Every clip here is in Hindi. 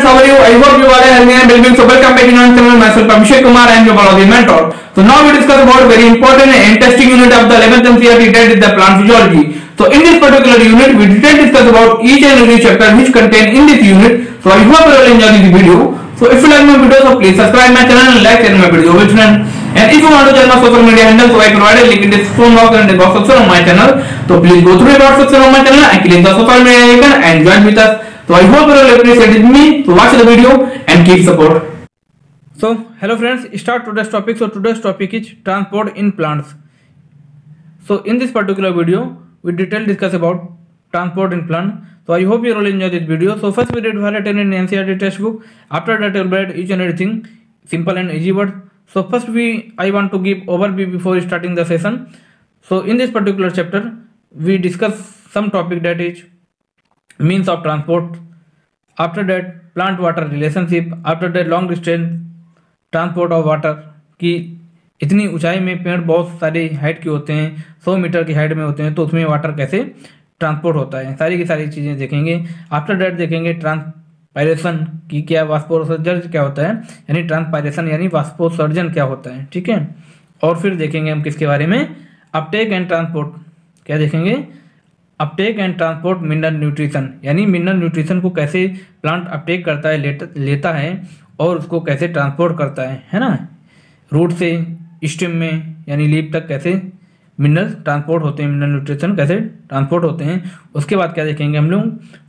friends, how are you? I hope you are healthy and well-being. So welcome back to our channel. Myself Abhishek Kumar and your biology mentor. So now we discuss about very important and interesting unit of the 11th NCERT that is the plant physiology. So in this particular unit, we detail discuss about each and every chapter which contain in this unit. So I hope you will enjoy this video. So if you like my video, so please subscribe my channel and like share my video with friends. And if you want to join my social media handle, so I provide a link in the description box and the box section of my channel. So please go through the box section of my channel and click the social media icon and join with us. So I hope you will appreciate with me. So watch the video and keep support. So hello friends, start today's topic. So today's topic is transport in plants. So in this particular video, we detail discuss about transport in plant. So I hope you all enjoy this video. So first we did violate in NCERT textbook. After that will write each and everything simple and easy word. So first we I want to give overview before starting the session. So in this particular chapter, we discuss some topic that is means of transport. After that, plant water relationship. After that, long distance transport of water की इतनी ऊंचाई में पेड़ बहुत सारी हाइट के होते हैं, सौ मीटर की हाइट में होते हैं तो उसमें वाटर कैसे ट्रांसपोर्ट होता है? सारी की सारी चीज़ें देखेंगे। आफ्टर डेट देखेंगे ट्रांसपायरेशन की क्या वास्पोसर्जन क्या होता है? यानी ट्रांसपायरेशन यानी वास्पोसर्जन क्या होता है? ठीक है? और फिर देखेंगे हम किसके बारे में? अपटेक एंड ट्रांसपोर्ट क्या देखेंगे? Uptake and transport mineral nutrition, यानी मिनरल न्यूट्रिशन को कैसे प्लांट अपटेक करता है लेता लेता है और उसको कैसे ट्रांसपोर्ट करता है है ना? रूट से स्टेम में, यानी लीप तक कैसे मिनरल ट्रांसपोर्ट होते हैं, मिनरल न्यूट्रिशन कैसे ट्रांसपोर्ट होते हैं। उसके बाद क्या देखेंगे हम लोग?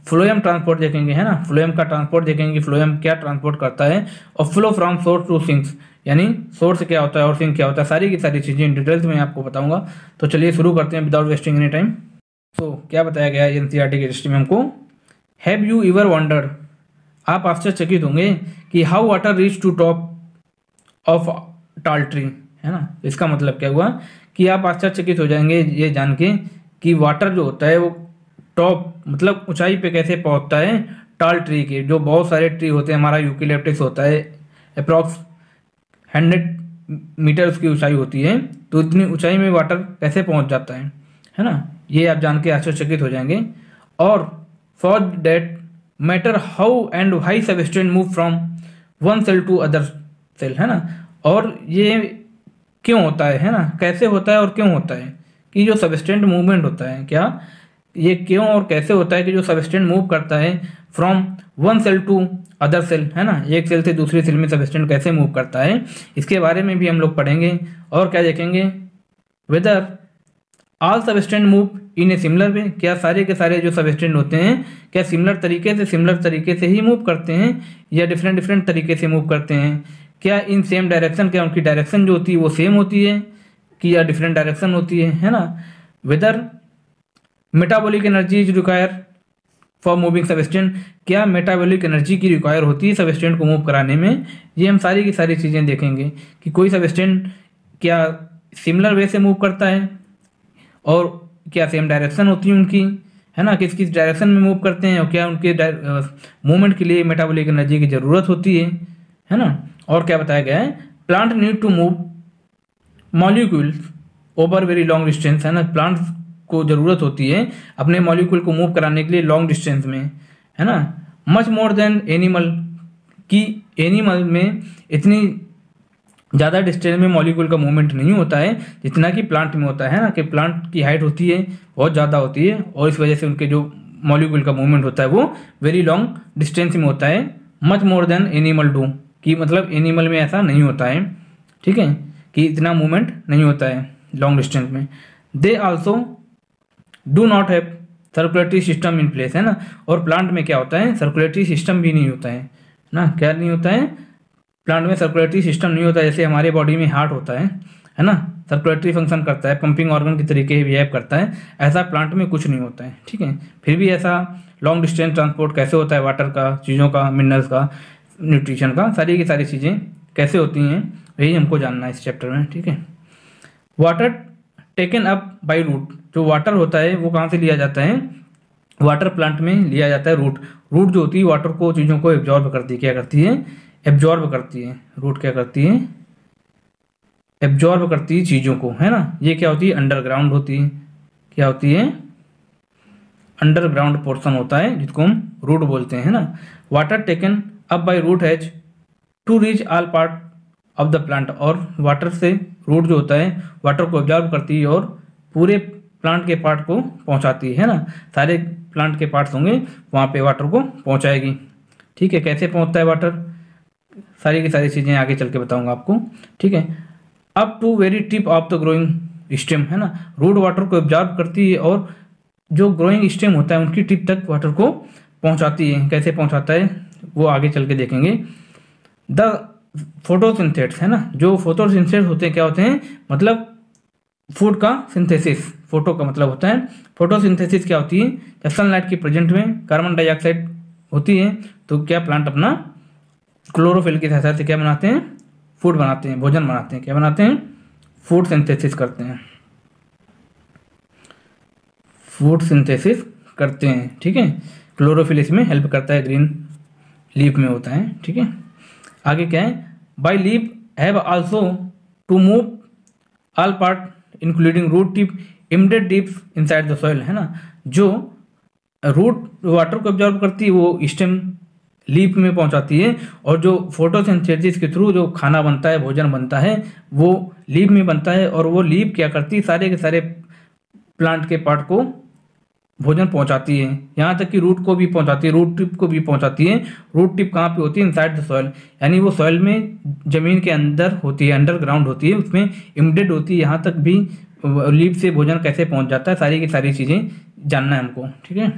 फ्लोएम ट्रांसपोर्ट देखेंगे, है ना? फ्लोएम का ट्रांसपोर्ट देखेंगे, फ्लोएम क्या ट्रांसपोर्ट करता है। और flow from source to sinks, यानी सोर्स क्या होता है और सिंक क्या होता है, सारी की सारी चीज़ें डिटेल्स में आपको बताऊँगा। तो चलिए शुरू करते हैं विदाउट वेस्टिंग एनी टाइम तो क्या बताया गया एन सी की हिस्ट्री में हमको? हैव यू इवर वंडर्ड आप आश्चर्यचकित होंगे कि how water reach to top of tall tree है ना? इसका मतलब क्या हुआ? कि आप आश्चर्यचकित हो जाएँगे ये जान के कि वाटर जो होता है वो टॉप मतलब ऊंचाई पे कैसे पहुँचता है टाल ट्री के, जो बहुत सारे ट्री होते हैं, हमारा यूकिलेप्टिस होता है अप्रॉक्स हंड्रेड मीटर उसकी ऊंचाई होती है तो इतनी ऊंचाई में वाटर कैसे पहुँच जाता है है ना? ये आप जान के आश्चर्यचकित हो जाएँगे। और for that matter how and why substance move from one cell to other cell है ना? और ये क्यों होता है है ना? कैसे होता है और क्यों होता है? कि जो सबस्टेंट मूवमेंट होता है, क्या? ये क्यों और कैसे होता है कि जो सबस्टेंट मूव करता है from one cell to other cell है ना? एक सेल से दूसरी सेल में सबस्टेंट कैसे मूव करता है? इसके बारे में भी हम लोग पढ़ेंगे और क्या देखेंगे? Whether all substance move in a similar way क्या सारे के सारे जो सबस्टेंट होते हैं, क्या सिमिलर तरीके से सिमिलर तरीके से ही मूव करते हैं, या डिफरेंट डिफरेंट तरीके से मूव करते हैं? क्या इन सेम डायरेक्शन क्या उनकी डायरेक्शन जो होती है वो सेम होती है, कि या डिफरेंट डायरेक्शन होती है है ना? Whether metabolic energy is require for moving substance क्या मेटाबॉलिक एनर्जी की रिक्वायर होती है सबस्टेंट को मूव कराने में? ये हम सारी की सारी चीज़ें देखेंगे कि कोई सबस्टेंट क्या सिमिलर वे से मूव करता है और क्या सेम डायरेक्शन होती है उनकी? है ना? किस किस डायरेक्शन में मूव करते हैं और क्या उनके मूवमेंट के लिए मेटाबॉलिक एनर्जी की ज़रूरत होती है? है ना? और क्या बताया गया है? Plant need to move molecules over very long distance है ना? प्लांट को ज़रूरत होती है अपने मॉलिक्यूल को मूव कराने के लिए लॉन्ग डिस्टेंस में। है ना? मच मोर देन एनिमल की एनिमल में इतनी ज़्यादा डिस्टेंस में मॉलिक्यूल का मूवमेंट नहीं होता है, जितना कि प्लांट में होता है ना? कि प्लांट की हाइट होती है, बहुत ज़्यादा होती है, और इस वजह से उनके जो मॉलिक्यूल का मूवमेंट होता है, वो वेरी लॉन्ग डिस्टेंस में होता है much more than animal do कि मतलब एनिमल में ऐसा नहीं होता है, ठीक है? कि इतना मूवमेंट नहीं होता है लॉन्ग डिस्टेंस में. They also do not have circulatory system in place है ना? और प्लांट में क्या होता है? सर्कुलेटरी सिस्टम भी नहीं होता है, ना? क्या नहीं होता है? प्लांट में सर्कुलेटरी सिस्टम नहीं होता, जैसे हमारे बॉडी में हार्ट होता है है ना? सर्कुलेटरी फ़ंक्शन करता है पंपिंग ऑर्गन के तरीके बिहेव करता है, ऐसा प्लांट में कुछ नहीं होता है, ठीक है? फिर भी ऐसा लॉन्ग डिस्टेंस ट्रांसपोर्ट कैसे होता है? वाटर का, चीज़ों का मिनरल्स का न्यूट्रिशन का, सारी की सारी चीज़ें कैसे होती हैं यही हमको जानना है इस चैप्टर में, ठीक है? Water taken up by root जो वाटर होता है, वो कहाँ से लिया जाता है? वाटर प्लांट में लिया जाता है रूट रूट जो होती है वाटर को चीज़ों को एब्जॉर्ब करती क्या करती है? एब्जॉर्ब करती है रूट क्या करती है? एब्जॉर्ब करती है चीज़ों को, है ना? ये क्या होती है? अंडरग्राउंड होती है। क्या होती है? अंडरग्राउंड पोर्शन होता है, जिसको हम रूट बोलते हैं ना? Water taken up by root has to reach all part of the plant और वाटर से रूट जो होता है वाटर को ऑब्ज़र्व करती है और पूरे प्लांट के पार्ट को पहुंचाती है ना? सारे प्लांट के पार्ट्स होंगे, वहाँ पे वाटर को पहुंचाएगी। ठीक है, कैसे पहुँचता है वाटर सारी की सारी चीज़ें आगे चल के बताऊँगा आपको, ठीक है? Up to very tip of the growing stem है ना? रूट वाटर को ऑब्ज़र्व करती है और जो ग्रोइंग स्टेम होता है, उनकी टिप तक वाटर को पहुंचाती है। कैसे पहुंचाता है? वो आगे चल के देखेंगे। द फोटोसिंथेट्स है ना? जो फोटोसिंथेट्स होते हैं, क्या होते हैं? मतलब फ़ूड का सिंथेसिस फ़ोटो का मतलब होता है। फोटोसिंथेसिस क्या होती है? जब सनलाइट की प्रेजेंट में कार्बन डाइऑक्साइड होती है तो क्या प्लांट अपना क्लोरोफिल की सहायता से क्या बनाते हैं? फ़ूड बनाते हैं, भोजन बनाते हैं। क्या बनाते हैं? फ़ूड सिंथेसिस करते हैं। फ़ूड सिंथेसिस करते हैं, ठीक है? क्लोरोफिल इसमें हेल्प करता है ग्रीन लीफ में होता है, ठीक है? आगे क्या है? By leaf have also to move all part including root tip embedded deeps inside the soil है ना? जो रूट वाटर को ऑब्जॉर्व करती है, वो स्टेम लीप में पहुंचाती है और जो फोटोसिंथेसिस के थ्रू जो खाना बनता है, भोजन बनता है, वो लीप में बनता है और वो लीप क्या करती है, सारे के सारे प्लांट के पार्ट को भोजन पहुंचाती है। यहाँ तक कि रूट को भी पहुंचाती है, रूट टिप को भी पहुंचाती है। रूट टिप कहाँ पे होती है? इनसाइड द सॉइल यानी वो सॉइल में ज़मीन के अंदर होती है अंडरग्राउंड होती है, उसमें इमडेड होती है। यहाँ तक भी लीप से भोजन कैसे पहुँच जाता है, सारी की सारी चीज़ें जानना है हमको, ठीक है?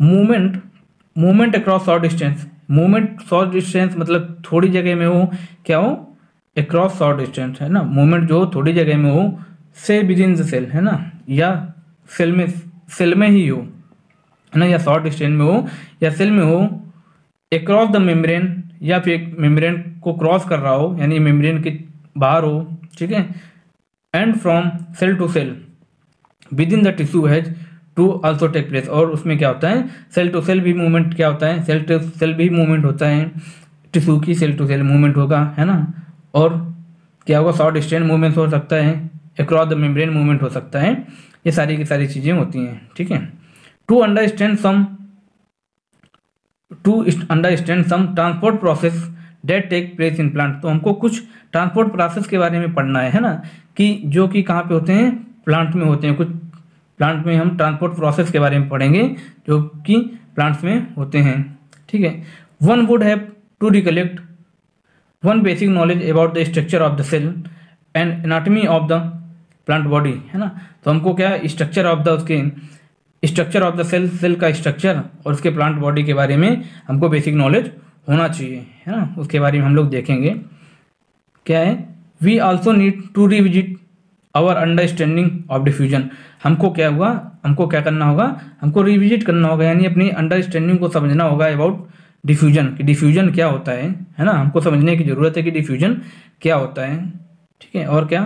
Movement movement across short distance movement short distance मतलब थोड़ी जगह में हो, क्या हो? अक्रॉस शॉर्ट डिस्टेंस है ना? मूवमेंट जो थोड़ी जगह में हो से विद इन द सेल है ना? या सेल में सेल में ही हो, है ना? या शॉर्ट डिस्टेंस में हो, या सेल में हो अक्रॉस द मेम्ब्रेन या फिर मेम्ब्रेन को क्रॉस कर रहा हो, यानी मेम्ब्रेन के बाहर हो, ठीक है? And from cell to cell within the tissue has to also take place और उसमें क्या होता है? सेल टू सेल भी मूवमेंट क्या होता है? सेल टू सेल भी मूवमेंट होता है। टिश्यू की सेल टू सेल मूवमेंट होगा, है ना? और क्या होगा? शॉर्ट स्टैंड मूवमेंट हो सकता है अक्रॉस द मेम्ब्रेन मूवमेंट हो सकता है। ये सारी की सारी चीज़ें होती हैं, ठीक है? To understand some to understand some transport process that take place in plant तो हमको कुछ ट्रांसपोर्ट प्रोसेस के बारे में पढ़ना है है ना? कि जो कि कहाँ पे होते हैं? प्लांट में होते हैं। कुछ प्लांट में हम ट्रांसपोर्ट प्रोसेस के बारे में पढ़ेंगे, जो कि प्लांट्स में होते हैं। ठीक है? One would have to recollect one basic knowledge about the structure of the cell and anatomy of the plant body है ना? तो हमको क्या स्ट्रक्चर ऑफ़ द उसके structure of the cell cell का स्ट्रक्चर और उसके प्लांट बॉडी के बारे में हमको बेसिक नॉलेज होना चाहिए, है ना? उसके बारे में हम लोग देखेंगे। क्या है? We also need to revisit our understanding of diffusion हमको क्या हुआ? हमको क्या करना होगा? हमको रिविजिट करना होगा, यानी अपनी अंडरस्टैंडिंग को समझना होगा अबाउट डिफ्यूजन कि डिफ्यूजन क्या होता है है ना? हमको समझने की ज़रूरत है कि डिफ्यूजन क्या होता है, ठीक है? और क्या?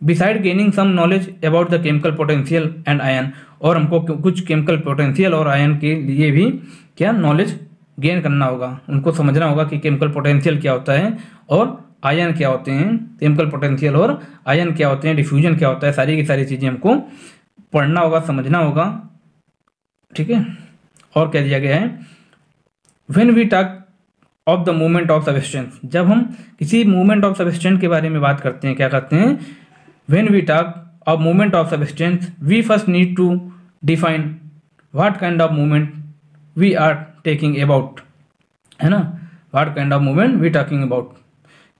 Beside gaining some knowledge about the chemical potential and ion और हमको कुछ केमिकल पोटेंशियल और आयन के लिए भी क्या? नॉलेज गेन करना होगा। उनको समझना होगा कि केमिकल पोटेंशियल क्या होता है और आयन क्या होते हैं? केमिकल पोटेंशियल और आयन क्या होते हैं? डिफ्यूजन क्या होता है? सारी की सारी चीज़ें हमको पढ़ना होगा, समझना होगा, ठीक है? और कह दिया गया है when we talk of the movement of substance जब हम किसी मूवमेंट ऑफ़ सबस्टेंस के बारे में बात करते हैं, क्या करते हैं? When we talk of movement of substance we first need to define what kind of movement we are taking about है ना? What kind of movement we talking about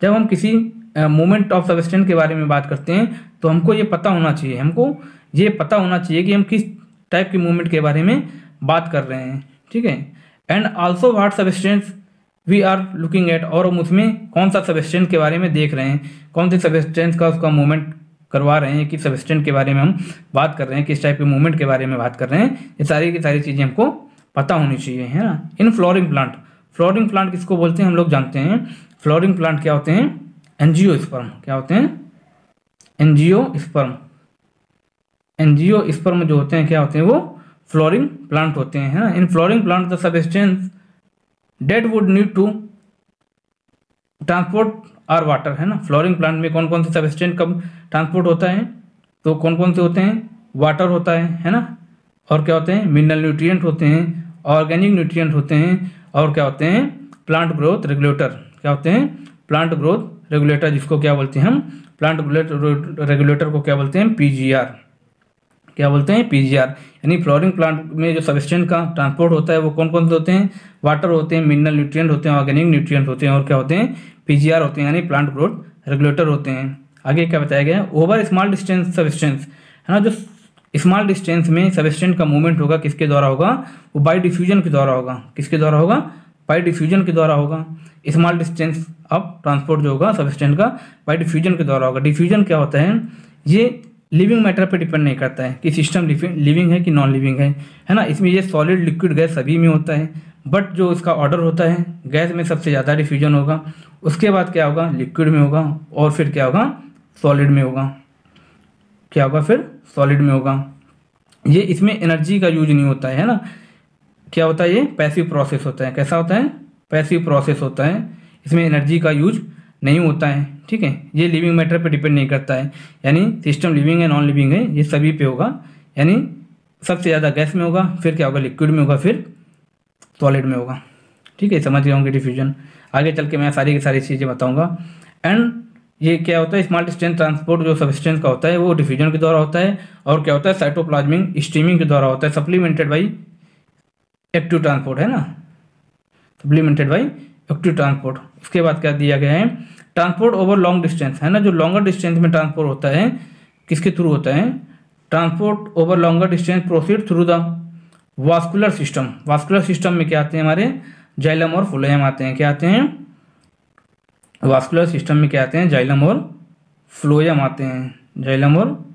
जब हम किसी मूवमेंट ऑफ़ सबस्टेंस के बारे में बात करते हैं तो हमको ये पता होना चाहिए, हमको ये पता होना चाहिए कि हम किस टाइप के मूवमेंट के बारे में बात कर रहे हैं, ठीक है? And also what substance we are looking at और हम उसमें कौन सा सबस्टेंस के बारे में देख रहे हैं, कौन से सबस्टेंस का उसका मूवमेंट करवा रहे हैं, किस सबस्टेंट के बारे में हम बात कर रहे हैं, किस टाइप के मूवमेंट के बारे में बात कर रहे हैं, ये सारी की सारी चीज़ें हमको पता होनी चाहिए, है ना? In flowering plant flowering plant किसको बोलते हैं हम लोग जानते हैं? फ्लोरिंग प्लांट क्या होते हैं? एनजीओ स्पर्म क्या होते हैं? एनजीओ स्पर्म एनजीओ स्पर्म जो होते हैं, क्या होते हैं, वो फ्लोरिंग प्लांट होते हैं ना? In flowering plant the substance that would need to transport are water, है ना? फ्लोरिंग प्लांट में कौन कौन से सबस्टेंस कब ट्रांसपोर्ट होता है? तो कौन कौन से होते हैं? वाटर होता है है ना? और क्या होते हैं? मिनरल न्यूट्रिएंट होते हैं, ऑर्गेनिक न्यूट्रिएंट होते हैं, और क्या होते हैं? प्लांट ग्रोथ रेगुलेटर, क्या होते हैं? प्लांट ग्रोथ रेगुलेटर, जिसको क्या बोलते हैं हम? प्लांट रेगुलेटर को क्या बोलते हैं? पीजीआर। क्या बोलते हैं पीजीआर यानी फ्लोरिंग प्लांट में जो सबस्टेंट का ट्रांसपोर्ट होता है वो कौन कौन से होते हैं? वाटर होते हैं, मिनरल न्यूट्रिएंट होते हैं, ऑर्गेनिक न्यूट्रिएंट होते हैं और क्या होते हैं? पीजीआर होते हैं, यानी प्लांट ग्रोथ रेगुलेटर होते हैं। आगे क्या बताया गया ओवर स्मॉल डिस्टेंस सबस्टेंस है ना? जो स्मॉल डिस्टेंस में सबस्टेंट का मूवमेंट होगा किसके द्वारा होगा? वो बाई डिफ्यूजन के द्वारा होगा। किसके द्वारा होगा? बाई डिफ्यूजन के द्वारा होगा। स्मॉल डिस्टेंस ऑफ़ ट्रांसपोर्ट जो होगा सबस्टेंट का बाई डिफ्यूजन के द्वारा होगा। डिफ्यूजन क्या होता है? ये लिविंग मैटर पे डिपेंड नहीं करता है कि सिस्टम लिविंग है कि नॉन लिविंग है। है ना? इसमें ये सॉलिड लिक्विड गैस सभी में होता है। बट जो उसका ऑर्डर होता है गैस में सबसे ज़्यादा डिफ्यूजन होगा। उसके बाद क्या होगा? लिक्विड में होगा। और फिर क्या होगा? सॉलिड में होगा। क्या होगा फिर? सॉलिड में होगा। ये इसमें एनर्जी का यूज़ नहीं होता है ना? क्या होता है ये? पैसिव प्रोसेस होता है। कैसा होता है? पैसिव प्रोसेस होता है। इसमें एनर्जी का यूज़ नहीं होता है। ठीक है? ये लिविंग मैटर पे डिपेंड नहीं करता है। यानी सिस्टम लिविंग है नॉन लिविंग है, ये सभी पे होगा। यानी सबसे ज़्यादा गैस में होगा, फिर क्या होगा? लिक्विड में होगा, फिर सॉलिड में होगा। ठीक है? समझ गए होंगे डिफ्यूजन आगे चल के मैं सारी की सारी चीज़ें बताऊँगा। एंड ये क्या होता है? स्मॉल डिस्टेंस ट्रांसपोर्ट जो सबस्टेंस का होता है, वो डिफ्यूजन के द्वारा होता है। और क्या होता है? साइटोप्लाज्मिक स्टीमिंग के द्वारा होता है। सप्लीमेंटेड बाई एक्टिव ट्रांसपोर्ट है ना? सप्लीमेंटेड बाई एक्टिव ट्रांसपोर्ट उसके बाद क्या दिया गया है? ट्रांसपोर्ट ओवर लॉन्ग डिस्टेंस, है ना? जो लॉन्गर डिस्टेंस में ट्रांसपोर्ट होता है, किसके थ्रू होता है? Transport over longer distance proceed through the vascular system. Vascular system में क्या आते हैं हमारे? जाइलम और फुलयम आते हैं। क्या आते हैं? वास्कुलर सिस्टम में क्या आते हैं? जाइलम और फ्लोयम आते हैं। जाइलम और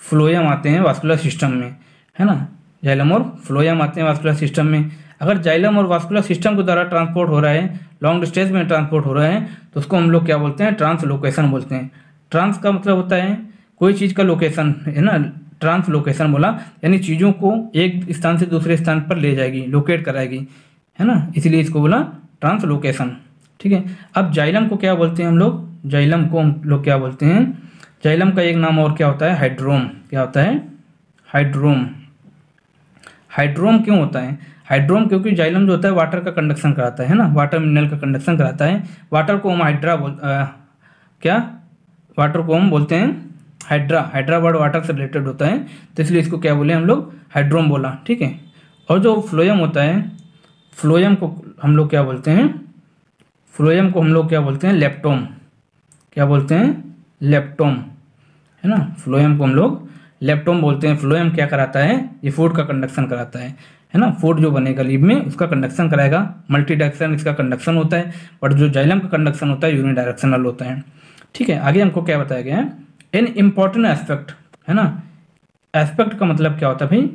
फ्लोयम आते हैं वास्कुलर सिस्टम में, है ना? जाइलम और फ्लोएम आते हैं वास्कुलर सिस्टम में। अगर जाइलम और वास्कुलर सिस्टम के द्वारा ट्रांसपोर्ट हो रहा है लॉन्ग डिस्टेंस में ट्रांसपोर्ट हो रहा है तो उसको हम लोग क्या बोलते हैं? ट्रांस लोकेशन बोलते हैं। ट्रांस का मतलब होता है, कोई चीज़ का लोकेशन है ना? ट्रांस लोकेशन बोला, यानी चीज़ों को एक स्थान से दूसरे स्थान पर ले जाएगी लोकेट कराएगी, है ना? इसलिए इसको बोला ट्रांस लोकेशन ठीक है? अब जाइलम को क्या बोलते हैं हम लोग? जाइलम को हम लोग क्या बोलते हैं? जाइलम का एक नाम और क्या होता है? हाइड्रोम, क्या होता है? हाइड्रोम। हाइड्रोम क्यों होता है? हाइड्रोम क्योंकि जाइलम जो होता है वाटर का कंडक्शन कराता है ना? वाटर मिनरल का कंडक्शन कराता है। वाटर को हम हाइड्रा बोल आ, क्या? वाटर को हम बोलते हैं हाइड्रा। हाइड्रा वर्ड वाटर से रिलेटेड होता है तो इसलिए इसको क्या बोले हम लोग? हाइड्रोम बोला ठीक है? और जो फ्लोयम होता है फ्लोयम को हम लोग क्या बोलते हैं? फ्लोयम को हम लोग क्या बोलते हैं? लेप्टोम। क्या बोलते हैं? लेप्टोम है ना? फ्लोयम को हम लोग लेप्टोम बोलते हैं। फ्लोयम क्या कराता है? ये फ़ूड का कंडक्शन कराता है। है ना? फ़ूड जो बनेगा लीव में, उसका कंडक्शन कराएगा। मल्टी डायरेक्शन इसका कंडक्शन होता है बट जो जाइलम का कंडक्शन होता है यूनि डायरेक्शनल होता है। ठीक है, आगे हमको क्या बताया गया है? इन इंपॉर्टेंट एस्पेक्ट है ना? एस्पेक्ट का मतलब क्या होता है भाई?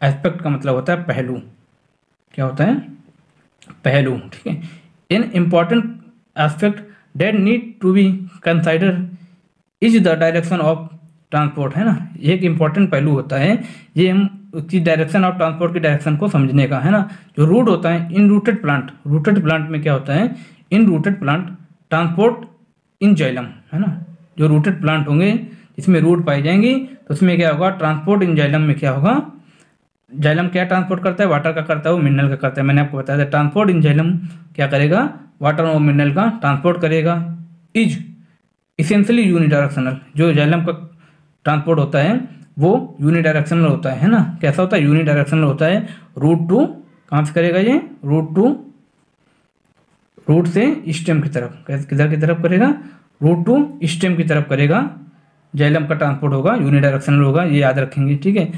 एस्पेक्ट का मतलब होता है पहलू। क्या होता है? पहलू, ठीक है। An important aspect that need to be consider is the direction of transport, है ना? ये एक इंपॉर्टेंट पहलू होता है, ये हम उसकी डायरेक्शन ऑफ़ ट्रांसपोर्ट की डायरेक्शन को समझने का, है ना? जो रूट होता है in rooted plant rooted plant में क्या होता है? In rooted plant transport in xylem है ना? जो रूटेड प्लांट होंगे, इसमें रूट पाई जाएँगी तो उसमें क्या होगा? ट्रांसपोर्ट इन जैलम में क्या होगा? जाइलम क्या ट्रांसपोर्ट करता है? वाटर का करता है, वो मिनरल का करता है। मैंने आपको बताया था ट्रांसपोर्ट इन जाइलम क्या करेगा? वाटर और मिनरल का ट्रांसपोर्ट करेगा। इज़ इसेंशली यूनिडायरेक्शनल जो जाइलम का ट्रांसपोर्ट होता है, वो यूनिडायरेक्शनल होता है ना? कैसा होता है? यूनिडायरेक्शनल होता है, रूट टू, कहाँ से करेगा ये? रूट टू, रूट से स्टेम की तरफ़ किधर की तरफ़ करेगा? रूट टू स्टेम की तरफ़ करेगा जैलम का ट्रांसपोर्ट होगा, यूनिडायरेक्शनल होगा, ये याद रखेंगे, ठीक है?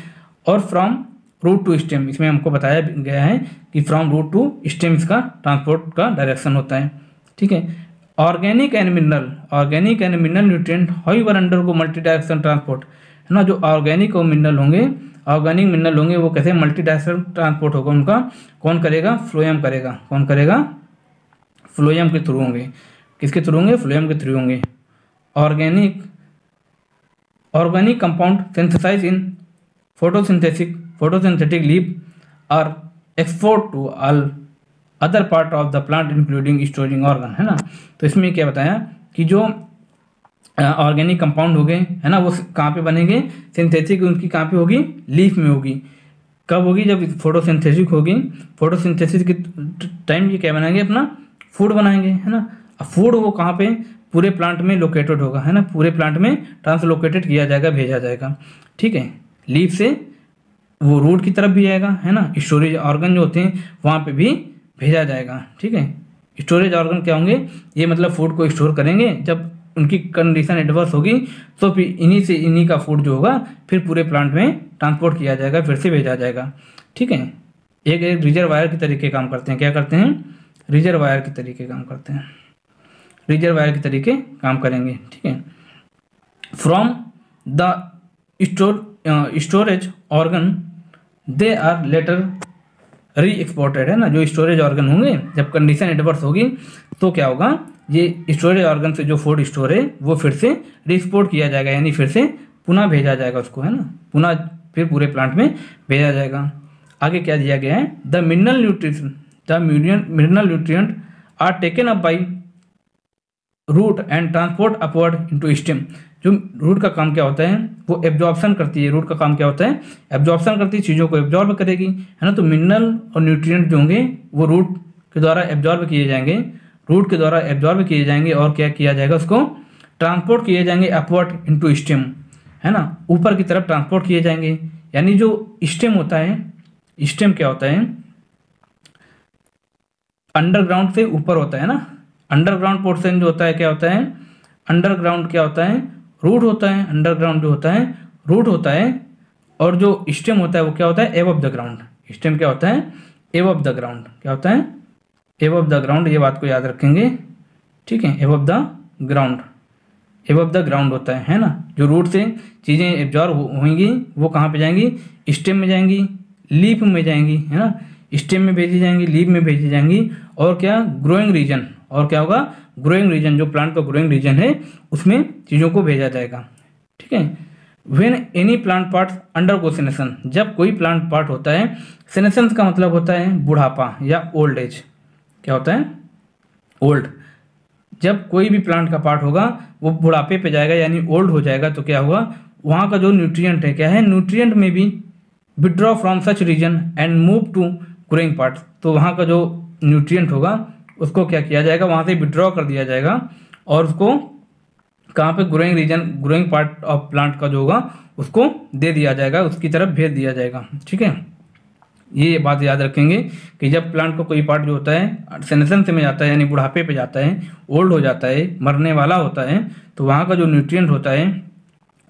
और फ्रॉम रूट टू स्टेम, इसमें हमको बताया गया है कि फ्रॉम रूट टू स्टेम इसका ट्रांसपोर्ट का डायरेक्शन होता है, ठीक है? Organic and mineral, organic and mineral nutrient however undergo multi direction transport है ना, जो ऑर्गेनिक और मिनरल होंगे, ऑर्गेनिक, मिनरल होंगे, वो कैसे मल्टी डायरेक्शन ट्रांसपोर्ट होगा उनका, कौन करेगा? फ्लोएम करेगा। कौन करेगा? फ्लोएम के थ्रू होंगे। किसके थ्रू होंगे? फ्लोएम के थ्रू होंगे। Organic organic compound synthesise in photosynthetic photosynthetic leaf are export to all other part of the plant including storing organ है ना? तो इसमें क्या बताया कि जो ऑर्गेनिक कंपाउंड हो गए, है ना, वो कहाँ पे बनेंगे? सिंथेटिक उनकी कहाँ पे होगी? लीफ में होगी। कब होगी? जब फोटोसिंथेसिस होगी। फोटोसिंथेसिस के टाइम ये क्या बनाएँगे? अपना फ़ूड बनाएँगे, है ना? फ़ूड वो कहाँ पे? पूरे प्लांट में लोकेटेड होगा, है ना? पूरे प्लांट में ट्रांसलोकेटेड किया जाएगा, भेजा जाएगा। ठीक है? लीफ से वो रूट की तरफ़ भी आएगा, है ना? स्टोरेज ऑर्गन जो होते हैं, वहाँ पे भी भेजा जाएगा, ठीक है? स्टोरेज ऑर्गन क्या होंगे? ये मतलब फ़ूड को स्टोर करेंगे। जब उनकी कंडीशन एडवर्स होगी तो फिर इन्हीं से इन्हीं का फ़ूड जो होगा, फिर पूरे प्लांट में ट्रांसपोर्ट किया जाएगा, फिर से भेजा जाएगा, ठीक है? एक एक रिजर्वायर के तरीके काम करते हैं। क्या करते हैं? रिजर्वायर के तरीके काम करते हैं। रिजर्वायर के तरीके काम करेंगे, ठीक है? From the store storage organ they are later reexported है ना, जो स्टोरेज ऑर्गन होंगे, जब कंडीशन एडवर्स होगी तो क्या होगा, ये स्टोरेज ऑर्गन से जो फ़ूड स्टोर है, वो फिर से रीएक्सपोर्ट किया जाएगा, यानी फिर से पुनः भेजा जाएगा उसको, है ना? पुनः फिर पूरे प्लांट में भेजा जाएगा। आगे क्या दिया गया है? The mineral nutrition the mineral nutrient are taken up by root and transport upward into stem जो रूट का काम क्या होता है, वो एब्जॉर्प्शन करती है रूट का काम क्या होता है? एब्जॉर्प्शन करती है, चीज़ों को एब्जॉर्ब करेगी, है ना? तो मिनरल और न्यूट्रिएंट जो होंगे, वो रूट के द्वारा एब्जॉर्ब किए जाएँगे रूट के द्वारा एब्जॉर्ब किए जाएँगे और क्या किया जाएगा उसको? ट्रांसपोर्ट किए जाएँगे अपवर्ड इनटू स्टेम है ना? ऊपर की तरफ़ ट्रांसपोर्ट किए जाएँगे। यानी जो स्टेम होता है स्टेम क्या होता है? अंडरग्राउंड से ऊपर होता है ना? अंडरग्राउंड पोर्शन जो होता है, क्या होता है? अंडरग्राउंड क्या होता है? रूट होता है अंडरग्राउंड जो होता है रूट होता है, और जो स्टेम होता है वो क्या होता है above of the ground stem क्या होता है? एव ऑफ़ द ग्राउंड क्या होता है? एव ऑफ़ द ग्राउंड ये बात को याद रखेंगे। ठीक है? Above of the ground above of the ground होता है है ना? जो रूट से चीज़ें एब्जॉर्व होंगी, वो कहाँ पे जाएँगी? स्टेम में जाएँगी लीफ में जाएँगी, है ना? स्टेम में भेजी जाएँगी लीफ में भेजी जाएँगी, और क्या? ग्रोइंग रीजन और क्या होगा? ग्रोइंग रीजन जो प्लांट का ग्रोइंग रीजन है, उसमें चीज़ों को भेजा जाएगा। ठीक है? When any plant part undergo senescence जब कोई प्लांट पार्ट होता है सेनेसन का मतलब होता है बुढ़ापा या ओल्ड एज क्या होता है? ओल्ड जब कोई भी प्लांट का पार्ट होगा, वो बुढ़ापे पे जाएगा, यानी ओल्ड हो जाएगा तो क्या होगा? वहाँ का जो न्यूट्रिएंट है, क्या है? न्यूट्रिएंट में भी withdraw from such region and move to growing part तो वहाँ का जो न्यूट्रिएंट होगा उसको क्या किया जाएगा? वहाँ से विड्रॉ कर दिया जाएगा और उसको कहाँ पे? Growing region growing part of plant का जो होगा, उसको दे दिया जाएगा, उसकी तरफ़ भेज दिया जाएगा। ठीक है? ये बात याद रखेंगे कि जब प्लांट को कोई पार्ट जो होता है सेनेसन से में जाता है, यानी बुढ़ापे पे जाता है ओल्ड हो जाता है, मरने वाला होता है तो वहाँ का जो न्यूट्रिएंट होता है,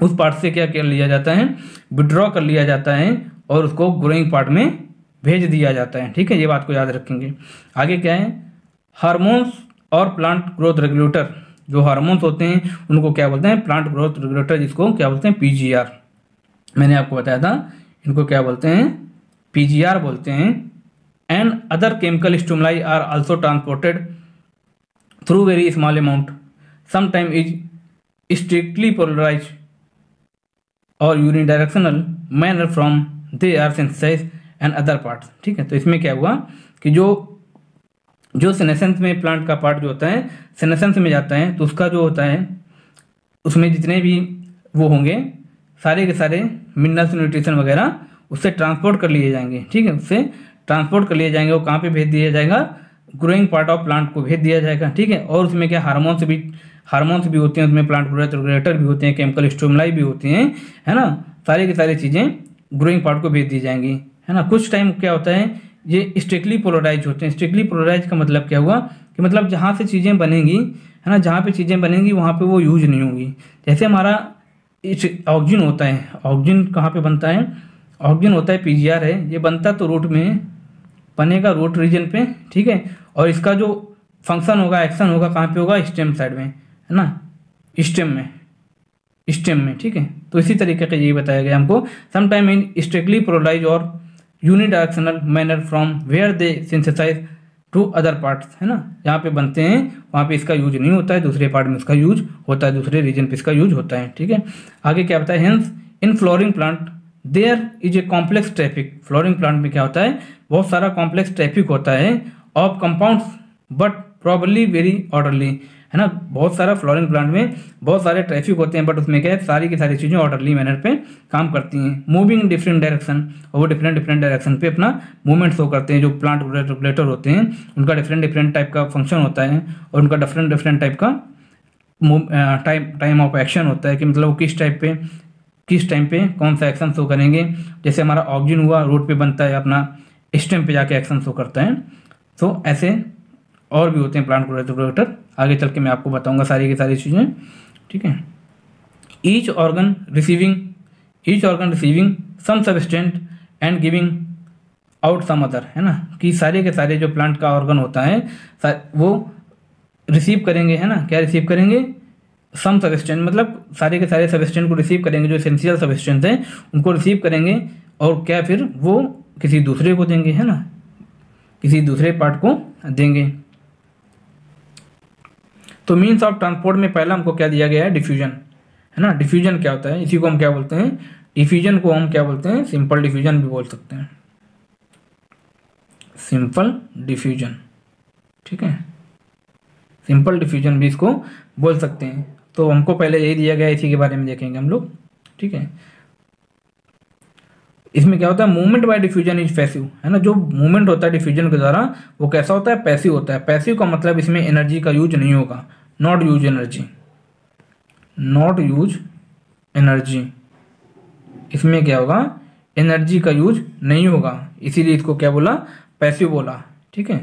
उस पार्ट से क्या कर लिया जाता है? विड्रॉ कर लिया जाता है और उसको ग्रोइंग पार्ट में भेज दिया जाता है। ठीक है? ये बात को याद रखेंगे। आगे क्या है? हार्मोन्स और प्लांट ग्रोथ रेगुलेटर, जो हार्मोन्स होते हैं, उनको क्या बोलते हैं? प्लांट ग्रोथ रेगुलेटर, जिसको क्या बोलते हैं? पीजीआर। मैंने आपको बताया था, इनको क्या बोलते हैं? पीजीआर बोलते हैं। And other chemical stimuli are also transported through very small amount sometime is strictly polarise or unidirectional manner from they are synthesise and other parts ठीक है तो इसमें क्या हुआ कि जो जो सेनेसेंस में प्लांट का पार्ट जो होता है सेनेसेंस में जाता है तो उसका जो होता है, उसमें जितने भी वो होंगे, सारे के सारे मिनरल्स न्यूट्रिशन वगैरह, उससे ट्रांसपोर्ट कर लिए जाएँगे, ठीक है? उससे ट्रांसपोर्ट कर लिए जाएँगे, वो कहाँ पे भेज दिया जाएगा? ग्रोइंग पार्ट ऑफ़ प्लांट को भेज दिया जाएगा, ठीक है? और उसमें क्या हार्मोन्स भी हार्मोन्स भी होते हैं, उसमें प्लांट ग्रोथ रेगुलेटर भी होते हैं केमिकल स्टोमलाई भी होते हैं, है ना? सारी की सारी चीज़ें ग्रोइंग पार्ट को भेज दी जाएँगी, है ना? कुछ टाइम क्या होता है ये स्ट्रिक्टली पोलराइज होते हैं। स्ट्रिक्टली पोलराइज का मतलब क्या हुआ? कि मतलब जहाँ से चीज़ें बनेंगी, है ना, जहाँ पे चीज़ें बनेंगी, वहाँ पे वो यूज़ नहीं होंगी। जैसे हमारा ऑक्सीजन होता है ऑक्सीजन कहाँ पे बनता है? ऑक्सीजन होता है पीजीआर है। ये बनता तो रूट में, बनेगा रूट रीजन पे, ठीक है? और इसका जो फ़ंक्शन होगा एक्शन होगा, कहाँ पे होगा? स्टेम साइड में, है ना? स्टेम में स्टेम में, ठीक है? तो इसी तरीके का यही बताया गया हमको। Sometime in strictly polarise or unidirectional manner from where they synthesise to other parts है ना? जहाँ पे बनते हैं, वहाँ पे इसका यूज़ नहीं होता है, दूसरे पार्ट में इसका यूज़ होता है, दूसरे रीजन पे इसका यूज़ होता है, ठीक है? आगे क्या बताया? Hence in flowering plant there is a complex traffic flowering plant में क्या होता है? बहुत सारा कॉम्प्लेक्स ट्रैफ़िक होता है of compounds but probably very orderly है ना? बहुत सारा फ्लोरिंग प्लांट में बहुत सारे ट्रैफ़िक होते हैं बट उसमें क्या है? सारी की सारी चीज़ें ऑर्डरली मैनर पे काम करती हैं। मूविंग डिफरेंट डायरेक्शन और वो डिफरेंट डिफरेंट डायरेक्शन पे अपना मूवमेंट शो करते हैं। जो प्लांट रेगुलेटर होते हैं, उनका डिफरेंट डिफरेंट टाइप का फ़ंक्शन होता है, और उनका डिफरेंट डिफरेंट टाइप का टाइम टाइम ऑफ़ एक्शन होता है कि मतलब वो किस टाइप पे, किस टाइम पे कौन सा एक्शन शो करेंगे। जैसे हमारा ऑक्सीजन हुआ रोड पे बनता है, अपना स्टेम पे जाके एक्शन शो करता है। तो ऐसे और भी होते हैं प्लांट ग्रोथ रेगुलेटर आगे चल के मैं आपको बताऊँगा सारी की सारी चीज़ें, ठीक है? Each organ receiving each organ receiving some substance and giving out some other है ना? कि सारे के सारे जो प्लांट का ऑर्गन होता है वो रिसीव करेंगे, है ना? क्या रिसीव करेंगे? सम सबस्टेंट मतलब सारे के सारे सबस्टेंट को रिसीव करेंगे, जो एसेंशियल सबस्टेंट हैं, उनको रिसीव करेंगे और क्या फिर वो किसी दूसरे को देंगे, है ना? किसी दूसरे पार्ट को देंगे। तो मीन्स ऑफ़ ट्रांसपोर्ट में पहला हमको क्या दिया गया है? डिफ्यूजन है ना? डिफ्यूजन क्या होता है? इसी को हम क्या बोलते हैं? डिफ्यूजन को हम क्या बोलते हैं? सिंपल डिफ्यूजन भी बोल सकते हैं। सिंपल डिफ्यूजन ठीक है? सिंपल डिफ्यूजन भी इसको बोल सकते हैं। तो हमको पहले यही दिया गया, इसी के बारे में देखेंगे हम लोग। ठीक है? इसमें क्या होता है? Movement by diffusion is passive है ना? जो मूवमेंट होता है डिफ्यूजन के द्वारा, वो कैसा होता है? पैसिव होता है। पैसिव का मतलब इसमें एनर्जी का यूज़ नहीं होगा। Not use energy not use energy इसमें क्या होगा? एनर्जी का यूज़ नहीं होगा। इसीलिए इसको क्या बोला? पैसिव बोला। ठीक है?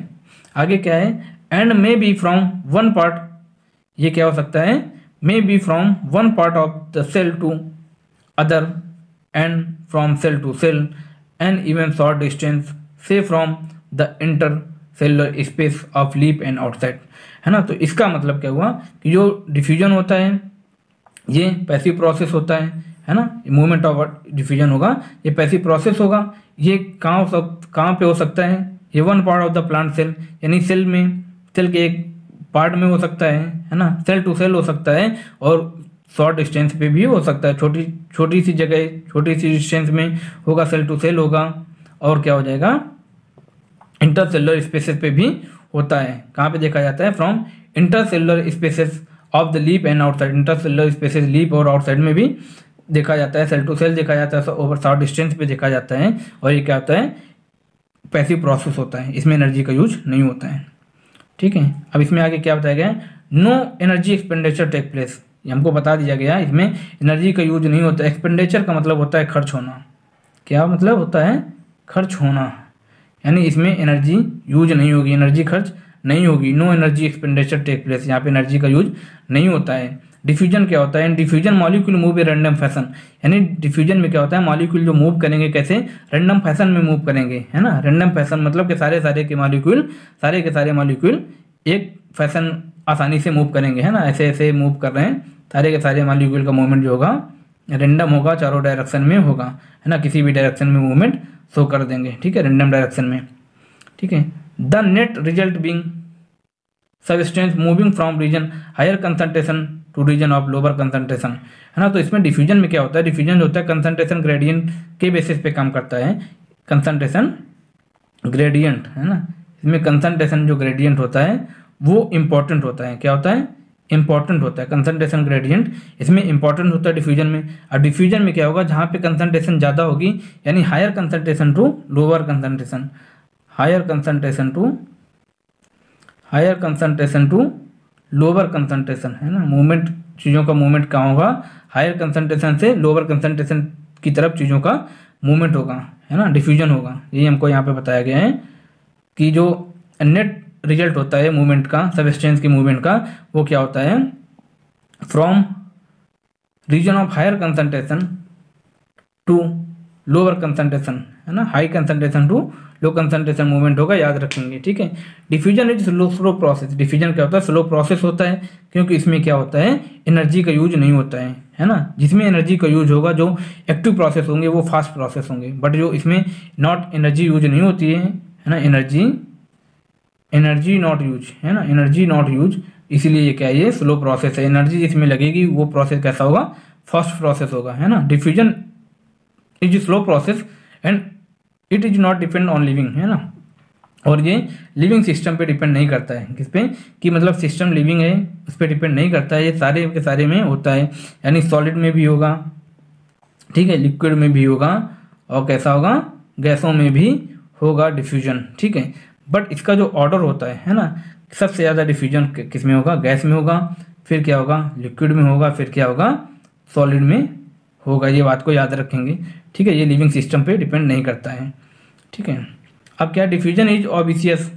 आगे क्या है? And may be from one part ये क्या हो सकता है? May be from one part of the cell to other and from cell to cell and even short distance say from the inter cellular space of leaf and outside है ना? तो इसका मतलब क्या हुआ कि जो डिफ्यूजन होता है, ये पैसिव प्रोसेस होता है है ना? मूवमेंट ऑफ़ डिफ्यूजन होगा, ये पैसिव प्रोसेस होगा। ये कहाँ सब, कहाँ पे हो सकता है? ये one part of the plant cell यानी सेल में सेल के एक पार्ट में हो सकता है है ना? सेल टू सेल हो सकता है और शॉर्ट डिस्टेंस पे भी हो सकता है। छोटी छोटी सी जगह, छोटी सी डिस्टेंस में होगा सेल टू सेल होगा और क्या हो जाएगा? इंटरसेलुलर स्पेसेस पे भी होता है। कहाँ पे देखा जाता है? From intercellular spaces of the leaf and outside intercellular spaces leaf और आउटसाइड में भी देखा जाता है। सेल टू सेल देखा जाता है। ओवर शॉर्ट डिस्टेंस पे देखा जाता है। और ये क्या होता है? पैसिव प्रोसेस होता है। इसमें एनर्जी का यूज़ नहीं होता है। ठीक है? अब इसमें आगे क्या बताया गया है? No energy expenditure take place हमको बता दिया गया इसमें एनर्जी का यूज़ नहीं होता। एक्सपेंडिचर का मतलब होता है खर्च होना। क्या मतलब होता है? खर्च होना। यानी इसमें एनर्जी यूज़ नहीं होगी एनर्जी खर्च नहीं होगी। No energy expenditure take place यहाँ पे एनर्जी का यूज़ नहीं होता है। डिफ्यूजन क्या होता है? Diffusion molecule move a random fashion यानी डिफ्यूजन में क्या होता है? मॉलिक्यूल जो मूव करेंगे कैसे? रैंडम फ़ैशन में मूव करेंगे, है ना? रैंडम फ़ैशन मतलब कि सारे सारे के मॉलिक्यूल सारे के सारे मॉलिक्यूल एक फ़ैशन आसानी से मूव करेंगे, है ना? ऐसे ऐसे मूव कर रहे हैं। सारे के सारे मॉलिक्यूल का मूवमेंट जो होगा रेंडम होगा, चारों डायरेक्शन में होगा, है ना? किसी भी डायरेक्शन में मूवमेंट शो कर देंगे, ठीक है रेंडम डायरेक्शन में। ठीक है the net result being substance moving from region higher concentration to region of lower concentration है ना? तो इसमें डिफ्यूजन में क्या होता है? डिफ्यूजन होता है कंसनट्रेशन ग्रेडियंट के बेसिस पे काम करता है। कंसंट्रेशन ग्रेडियंट है ना? इसमें कंसंट्रेशन जो ग्रेडियंट होता है, वो इंपॉर्टेंट होता है। क्या होता है? इंपॉर्टेंट होता है कंसंट्रेशन ग्रेडियंट इसमें इंपॉर्टेंट होता है डिफ्यूजन में। और डिफ्यूजन में क्या होगा? जहाँ पे कंसंट्रेशन ज़्यादा होगी, यानी higher concentration to lower concentration higher concentration to higher concentration to lower concentration है ना? मूवमेंट चीज़ों का मूवमेंट कहाँ होगा? हायर कंसंट्रेशन से लोअर कंसंट्रेशन की तरफ़ चीज़ों का मूवमेंट होगा, है ना? डिफ्यूजन होगा। ये हमको यहाँ पे बताया गया है कि जो नेट रिज़ल्ट होता है मूवमेंट का सब सबस्टेंस के मूवमेंट का, वो क्या होता है? From region of higher concentration to lower concentration है ना? High concentration to low concentration movement होगा, याद रखेंगे, ठीक है? Diffusion is slow slow process diffusion क्या होता है? स्लो प्रोसेस होता है, क्योंकि इसमें क्या होता है? एनर्जी का यूज़ नहीं होता है है ना? जिसमें एनर्जी का यूज़ होगा, जो एक्टिव प्रोसेस होंगे, वो फास्ट प्रोसेस होंगे बट जो इसमें नॉट एनर्जी यूज़ नहीं होती है है ना? एनर्जी एनर्जी नॉट यूज़ है ना? एनर्जी नॉट यूज़ इसीलिए ये क्या है, ये स्लो प्रोसेस है। एनर्जी जिसमें लगेगी, वो प्रोसेस कैसा होगा? फ़र्स्ट प्रोसेस होगा, है ना? Diffusion is slow process and it is not depend on living है ना? और ये लिविंग सिस्टम पे डिपेंड नहीं करता है। किस पे? कि मतलब सिस्टम लिविंग है, उस पर डिपेंड नहीं करता है। ये सारे के सारे में होता है। यानी सॉलिड में भी होगा, ठीक है? लिक्विड में भी होगा और कैसा होगा? गैसों में भी होगा डिफ्यूजन ठीक है? बट इसका जो ऑर्डर होता है है ना, सबसे ज़्यादा डिफ्यूजन किसमें होगा? गैस में होगा। फिर क्या होगा? लिक्विड में होगा। फिर क्या होगा? सॉलिड में होगा। ये बात को याद रखेंगे। ठीक है, ये लिविंग सिस्टम पे डिपेंड नहीं करता है। ठीक है। अब क्या डिफ्यूजन इज़ ऑबिसियस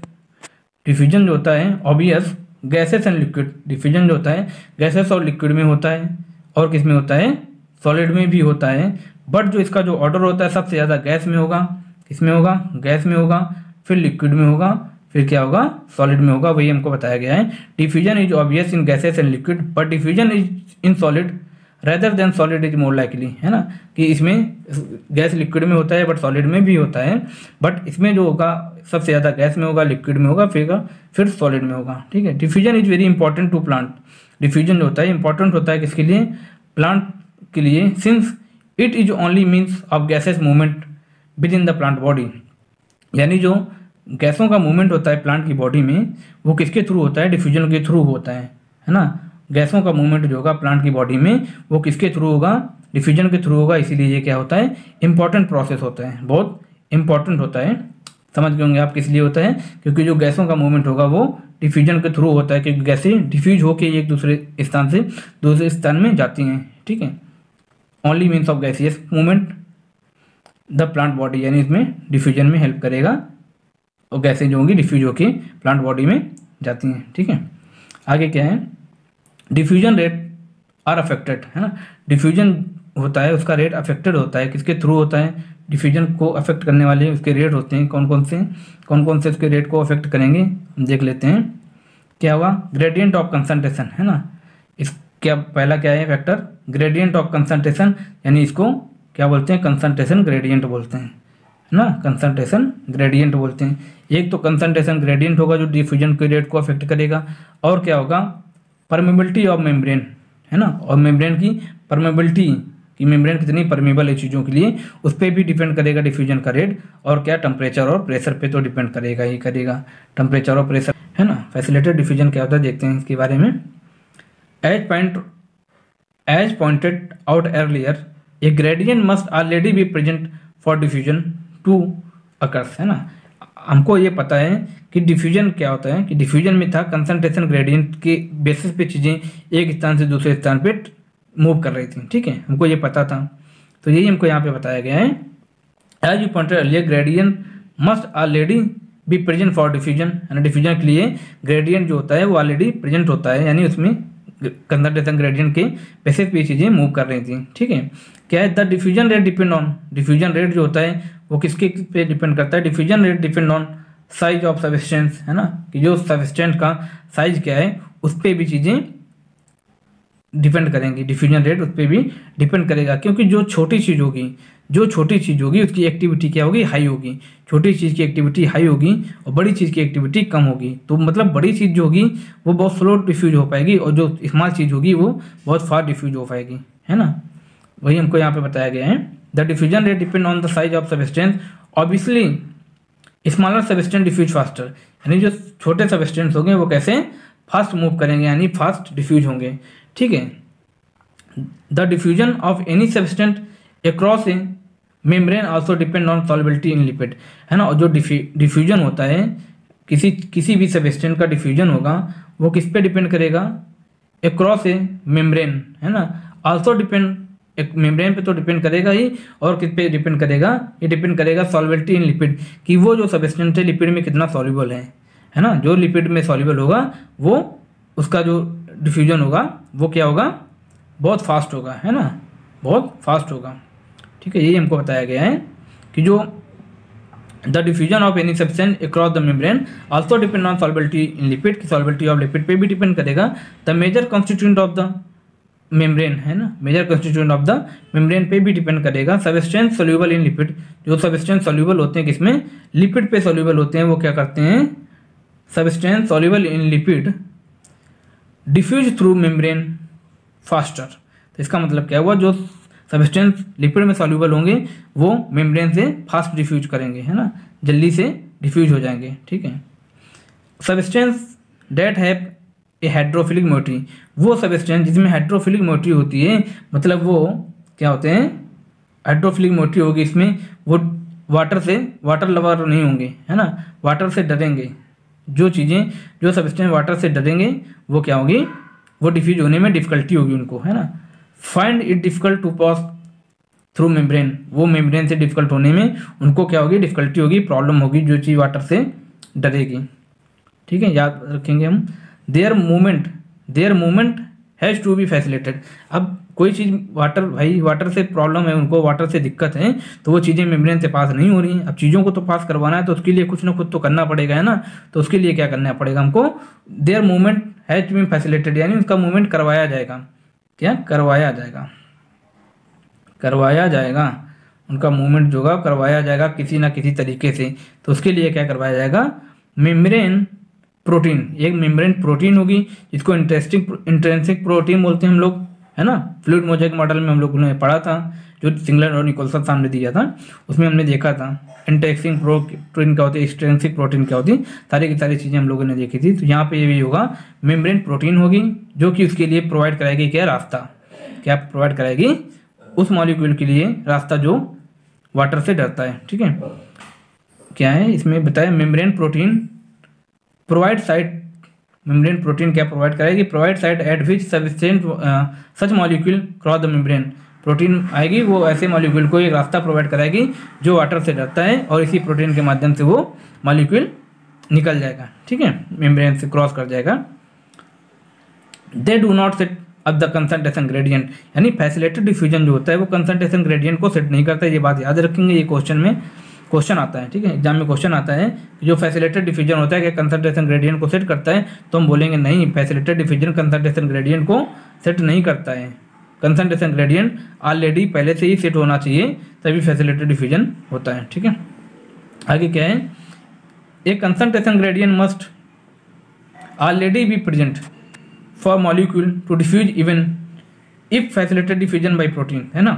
डिफ्यूजन जो होता है obvious gases and liquid diffusion जो होता है गैसेस और लिक्विड में होता है। और किसमें होता है? सॉलिड में भी होता है। बट जो इसका जो ऑर्डर होता है, सबसे ज़्यादा गैस में होगा। किसमें होगा? गैस में होगा। फिर लिक्विड में होगा, फिर क्या होगा? सॉलिड में होगा, वही हमको बताया गया है। Diffusion is obvious in gases and liquid but diffusion is in solid rather than solid is more likely है ना? कि इसमें गैस लिक्विड में होता है बट सॉलिड में भी होता है। बट इसमें जो होगा, सबसे ज़्यादा गैस में होगा लिक्विड में होगा, फिर फिर सॉलिड में होगा, ठीक है? Diffusion is very important to plant diffusion जो होता है इंपॉर्टेंट होता है किसके लिए? प्लांट के लिए since it is only means of gases movement within the plant body यानी जो गैसों का मूवमेंट होता है प्लांट की बॉडी में, वो किसके थ्रू होता है? डिफ्यूजन के थ्रू होता है है ना? गैसों का मूवमेंट जो होगा प्लांट की बॉडी में, वो किसके थ्रू होगा? डिफ्यूजन के थ्रू होगा, इसीलिए ये क्या होता है? इंपॉर्टेंट प्रोसेस होता है, बहुत इंपॉर्टेंट होता है। समझ गए होंगे आप किस लिए होता है? क्योंकि जो गैसों का मूवमेंट होगा, वो डिफ्यूजन के थ्रू होता है, क्योंकि गैसें डिफ्यूज होकर एक दूसरे स्थान से, दूसरे स्थान में जाती हैं, ठीक है? Only means of gaseous movement the plant body यानी इसमें डिफ्यूजन में हेल्प करेगा। और गैसें जो होंगी डिफ्यूज होकर प्लांट बॉडी में जाती हैं, ठीक है? आगे क्या है? डिफ्यूजन रेट आर अफेक्टेड है ना? डिफ्यूजन होता है, उसका रेट अफेक्टेड होता है। किसके थ्रू होता है? डिफ्यूजन को अफेक्ट करने वाले उसके रेट होते हैं। कौन कौन से? कौन कौन से उसके रेट को अफेक्ट करेंगे? हम देख लेते हैं। क्या हुआ? ग्रेडियंट ऑफ़ कंसनट्रेशन है ना? इस क्या, पहला क्या है फैक्टर ग्रेडियंट ऑफ़ कंसनट्रेशन यानी इसको क्या बोलते हैं? कंसनट्रेशन ग्रेडियंट बोलते हैं। है ना कंसनट्रेशन ग्रेडियंट बोलते हैं। एक तो कंसनट्रेशन ग्रेडियंट होगा जो डिफ्यूजन के रेट को अफेक्ट करेगा, और क्या होगा? परमेबिलिटी ऑफ़ मेम्ब्रेन है ना? और मेम्ब्रेन की परमेबिलिटी कि मेम्ब्रेन कितनी परमेबल है चीज़ों के लिए, उस पर भी डिपेंड करेगा डिफ्यूजन का रेट और क्या? टेम्परेचर और प्रेशर पे तो डिपेंड करेगा ही करेगा। टेम्परेचर और प्रेशर है ना? फैसिलेटेड डिफ्यूजन क्या होता है? देखते हैं इसके बारे में। As point as pointed out earlier a gradient must already be present for diffusion to occurs, है ना? हमको ये पता है कि डिफ्यूजन क्या होता है? कि डिफ्यूजन में था कंसंट्रेशन ग्रेडियंट के बेसिस पे चीज़ें एक स्थान से दूसरे स्थान पे मूव कर रही थी, ठीक है? हमको ये पता था। तो यही हमको यहाँ पे बताया गया है। As you pointed earlier gradient must already be present for diffusion यानी डिफ्यूजन के लिए ग्रेडियंट जो होता है वो ऑलरेडी प्रेजेंट होता है, यानी उसमें कंसंट्रेशन ग्रेडियंट के बेसिस पे चीज़ें मूव कर रही थी, ठीक है? क्या है? The diffusion rate depend on diffusion rate जो होता है, वो किसके पे डिपेंड करता है? Diffusion rate depend on size of substance है ना? कि जो सबस्टेंस का साइज़ क्या है, उस पर भी चीज़ें डिपेंड करेंगी। डिफ्यूजन रेट उस पर भी डिपेंड करेगा। क्योंकि जो छोटी चीज़ होगी, जो छोटी चीज़ होगी, उसकी एक्टिविटी क्या होगी? हाई होगी। छोटी चीज़ की एक्टिविटी हाई होगी और बड़ी चीज़ की एक्टिविटी कम होगी। तो मतलब बड़ी चीज़ जो होगी, वो बहुत स्लो डिफ्यूज हो पाएगी और जो स्मॉल चीज़ होगी, वो बहुत फास्ट डिफ्यूज हो पाएगी। है ना? वही हमको यहाँ पे बताया गया है। The diffusion rate depend on the size of substance obviously smaller substance diffuse faster यानी जो छोटे सबस्टेंस होंगे, वो कैसे फास्ट मूव करेंगे, यानी फास्ट डिफ्यूज होंगे। ठीक है? The diffusion of any substance across a membrane also depend on solubility in lipid है ना? जो डिफ्यूजन होता है, किसी किसी भी सबस्टेंट का डिफ्यूजन होगा, वो किस पे डिपेंड करेगा? अक्रॉस ए मेम्ब्रेन है ना? आल्सो डिपेंड एक मेम्ब्रेन पे तो डिपेंड करेगा ही, और किस पे डिपेंड करेगा? ये डिपेंड करेगा सॉलिबिलिटी इन लिपिड कि वो जो सबस्टेंट है लिपिड में कितना सॉल्युबल है है ना? जो लिपिड में सॉल्युबल होगा, वो उसका जो डिफ्यूजन होगा, वो क्या होगा? बहुत फास्ट होगा, है ना? बहुत फास्ट होगा। ठीक है, यही हमको बताया गया है कि जो the diffusion of any substance across the membrane also depend on solubility in lipid की सॉल्बिलिटी ऑफ़ लिपिड पे भी डिपेंड करेगा। The major constituent of the membrane है ना? Major constituent of the membrane पे भी डिपेंड करेगा। सबस्टेंस सोल्यूबल इन लिपिड जो सबस्टेंस सोल्यूबल होते हैं किसमें? लिपिड पे सोल्यूबल होते हैं। वो क्या करते हैं? Substance soluble in lipid diffuse through membrane faster तो इसका मतलब क्या हुआ? जो सबस्टेंस लिपिड में सॉल्यूबल होंगे, वो मेम्ब्रेन से फास्ट डिफ्यूज करेंगे, है ना? जल्दी से डिफ्यूज हो जाएँगे, ठीक है? Substance that have a hydrophilic moiety वो सबस्टेंस जिसमें हाइड्रोफिलिक मोटरी होती है मतलब वो क्या होते हैं? हाइड्रोफिलिक मोटी होगी इसमें, वो वाटर से वाटर लवर नहीं होंगे, है ना? वाटर से डरेंगे। जो चीज़ें, जो सबस्टेंस वाटर से डरेंगे, वो क्या होगी? वो डिफ्यूज होने में डिफ़िकल्टी होगी उनको, है ना? Find it difficult to pass through membrane वो मेम्ब्रेन से डिफ़िकल्ट होने में उनको क्या होगी? डिफ़िकल्टी होगी प्रॉब्लम होगी, जो चीज़ वाटर से डरेगी। ठीक है, याद रखेंगे हम। Their movement their movement has to be facilitated. अब कोई चीज़ वाटर, भाई वाटर से प्रॉब्लम है, उनको वाटर से दिक्कत है तो वो चीज़ें मेम्ब्रेन से पास नहीं हो रही हैं। अब चीज़ों को तो पास करवाना है तो उसके लिए कुछ ना कुछ तो करना पड़ेगा, है ना? तो उसके लिए क्या करना पड़ेगा हमको? Their movement has be facilitated, यानी उसका मूवमेंट करवाया जाएगा। क्या? करवाया जाएगा। करवाया जाएगा। उनका मूवमेंट जो होगा करवाया जाएगा किसी ना किसी तरीके से। तो उसके लिए क्या करवाया जाएगा? मेम्ब्रेन प्रोटीन, एक मेम्ब्रेन प्रोटीन होगी, जिसको इंटरेस्टिंग इंट्रेंसिक प्रोटीन बोलते हैं हम लोग, है ना? फ्लूड मोजेक मॉडल में हम लोगों ने पढ़ा था, जो सिंगलर और निकोलसन सामने दिया था, उसमें हमने देखा था इंटेक्सिंग प्रोटीन क्या होती है एक्सटेंसिक प्रोटीन क्या होती है, सारी की सारी चीज़ें हम लोगों ने देखी थी तो यहाँ पे ये भी होगा मेम्ब्रेन प्रोटीन होगी, जो कि उसके लिए प्रोवाइड कराएगी क्या, रास्ता? क्या प्रोवाइड कराएगी? उस मॉलिक्यूल के लिए रास्ता जो वाटर से डरता है, ठीक है? क्या है, इसमें बताया membrane protein provide site membrane protein क्या प्रोवाइड करेगी? Provide site at which substance such molecule cross the membrane protein आएगी, वो ऐसे मॉलिक्यूल को एक रास्ता प्रोवाइड कराएगी, जो वाटर से डरता है और इसी प्रोटीन के माध्यम से वो मॉलिक्यूल निकल जाएगा। ठीक है? मेम्ब्रेन से क्रॉस कर जाएगा। They do not set up the concentration gradient यानी फैसिलेटेड डिफ्यूजन जो होता है, वो कंसंट्रेशन ग्रेडियंट को सेट नहीं करता ये बात याद रखेंगे, ये क्वेश्चन में। क्वेश्चन आता है, ठीक है? एग्ज़ाम में क्वेश्चन आता है जो फैसिलेटेड डिफ्यूजन होता है कि कंसंट्रेशन ग्रेडियंट को सेट करता है? तो हम बोलेंगे नहीं फैसिलेटेड डिफ्यूजन कंसंट्रेशन ग्रेडियंट को सेट नहीं करता है। कंसंट्रेशन ग्रेडियंट ऑलरेडी पहले से ही सेट होना चाहिए, तभी फैसिलेटेड डिफ्यूजन होता है, ठीक है? आगे क्या है? A concentration gradient must already be present for molecule to diffuse even if facilitated diffusion by protein है ना?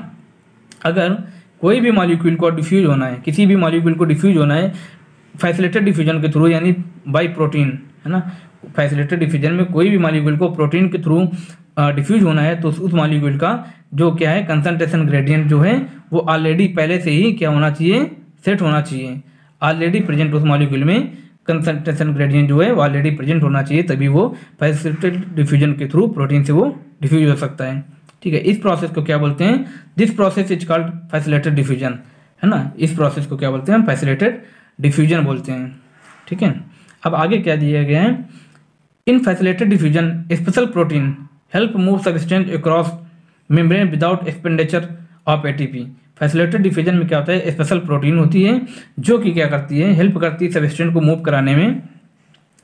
अगर कोई भी मॉलिक्यूल को डिफ्यूज होना है, किसी भी मॉलिक्यूल को डिफ्यूज होना है फैसिलेटेड डिफ्यूजन के थ्रू यानी बाई प्रोटीन है ना? फैसिलेटेड डिफ्यूजन में कोई भी मॉलिक्यूल को प्रोटीन के थ्रू डिफ्यूज होना है तो उस मॉलिक्यूल का जो क्या है कंसनट्रेशन ग्रेडियंट जो है, वो ऑलरेडी पहले से ही क्या होना चाहिए सेट होना चाहिए। ऑलरेडी प्रेजेंट उस मॉलिक्यूल में कंसनट्रेशन ग्रेडियंट जो है, वो ऑलरेडी प्रेजेंट होना चाहिए, तभी वो फैसिलिटेड डिफ्यूजन के थ्रू प्रोटीन से वो डिफ्यूज हो सकता है। ठीक है, इस प्रोसेस को क्या बोलते हैं? This process is called facilitated diffusion है ना? इस प्रोसेस को क्या बोलते हैं? फैसिलेटेड डिफ्यूजन बोलते हैं, ठीक है? अब आगे क्या दिया गया है? In facilitated diffusion special protein help move substance across membrane without expenditure of ATP facilitated diffusion में क्या होता है? स्पेशल प्रोटीन होती है, जो कि क्या करती है? हेल्प करती है सबस्टेंट को मूव कराने में।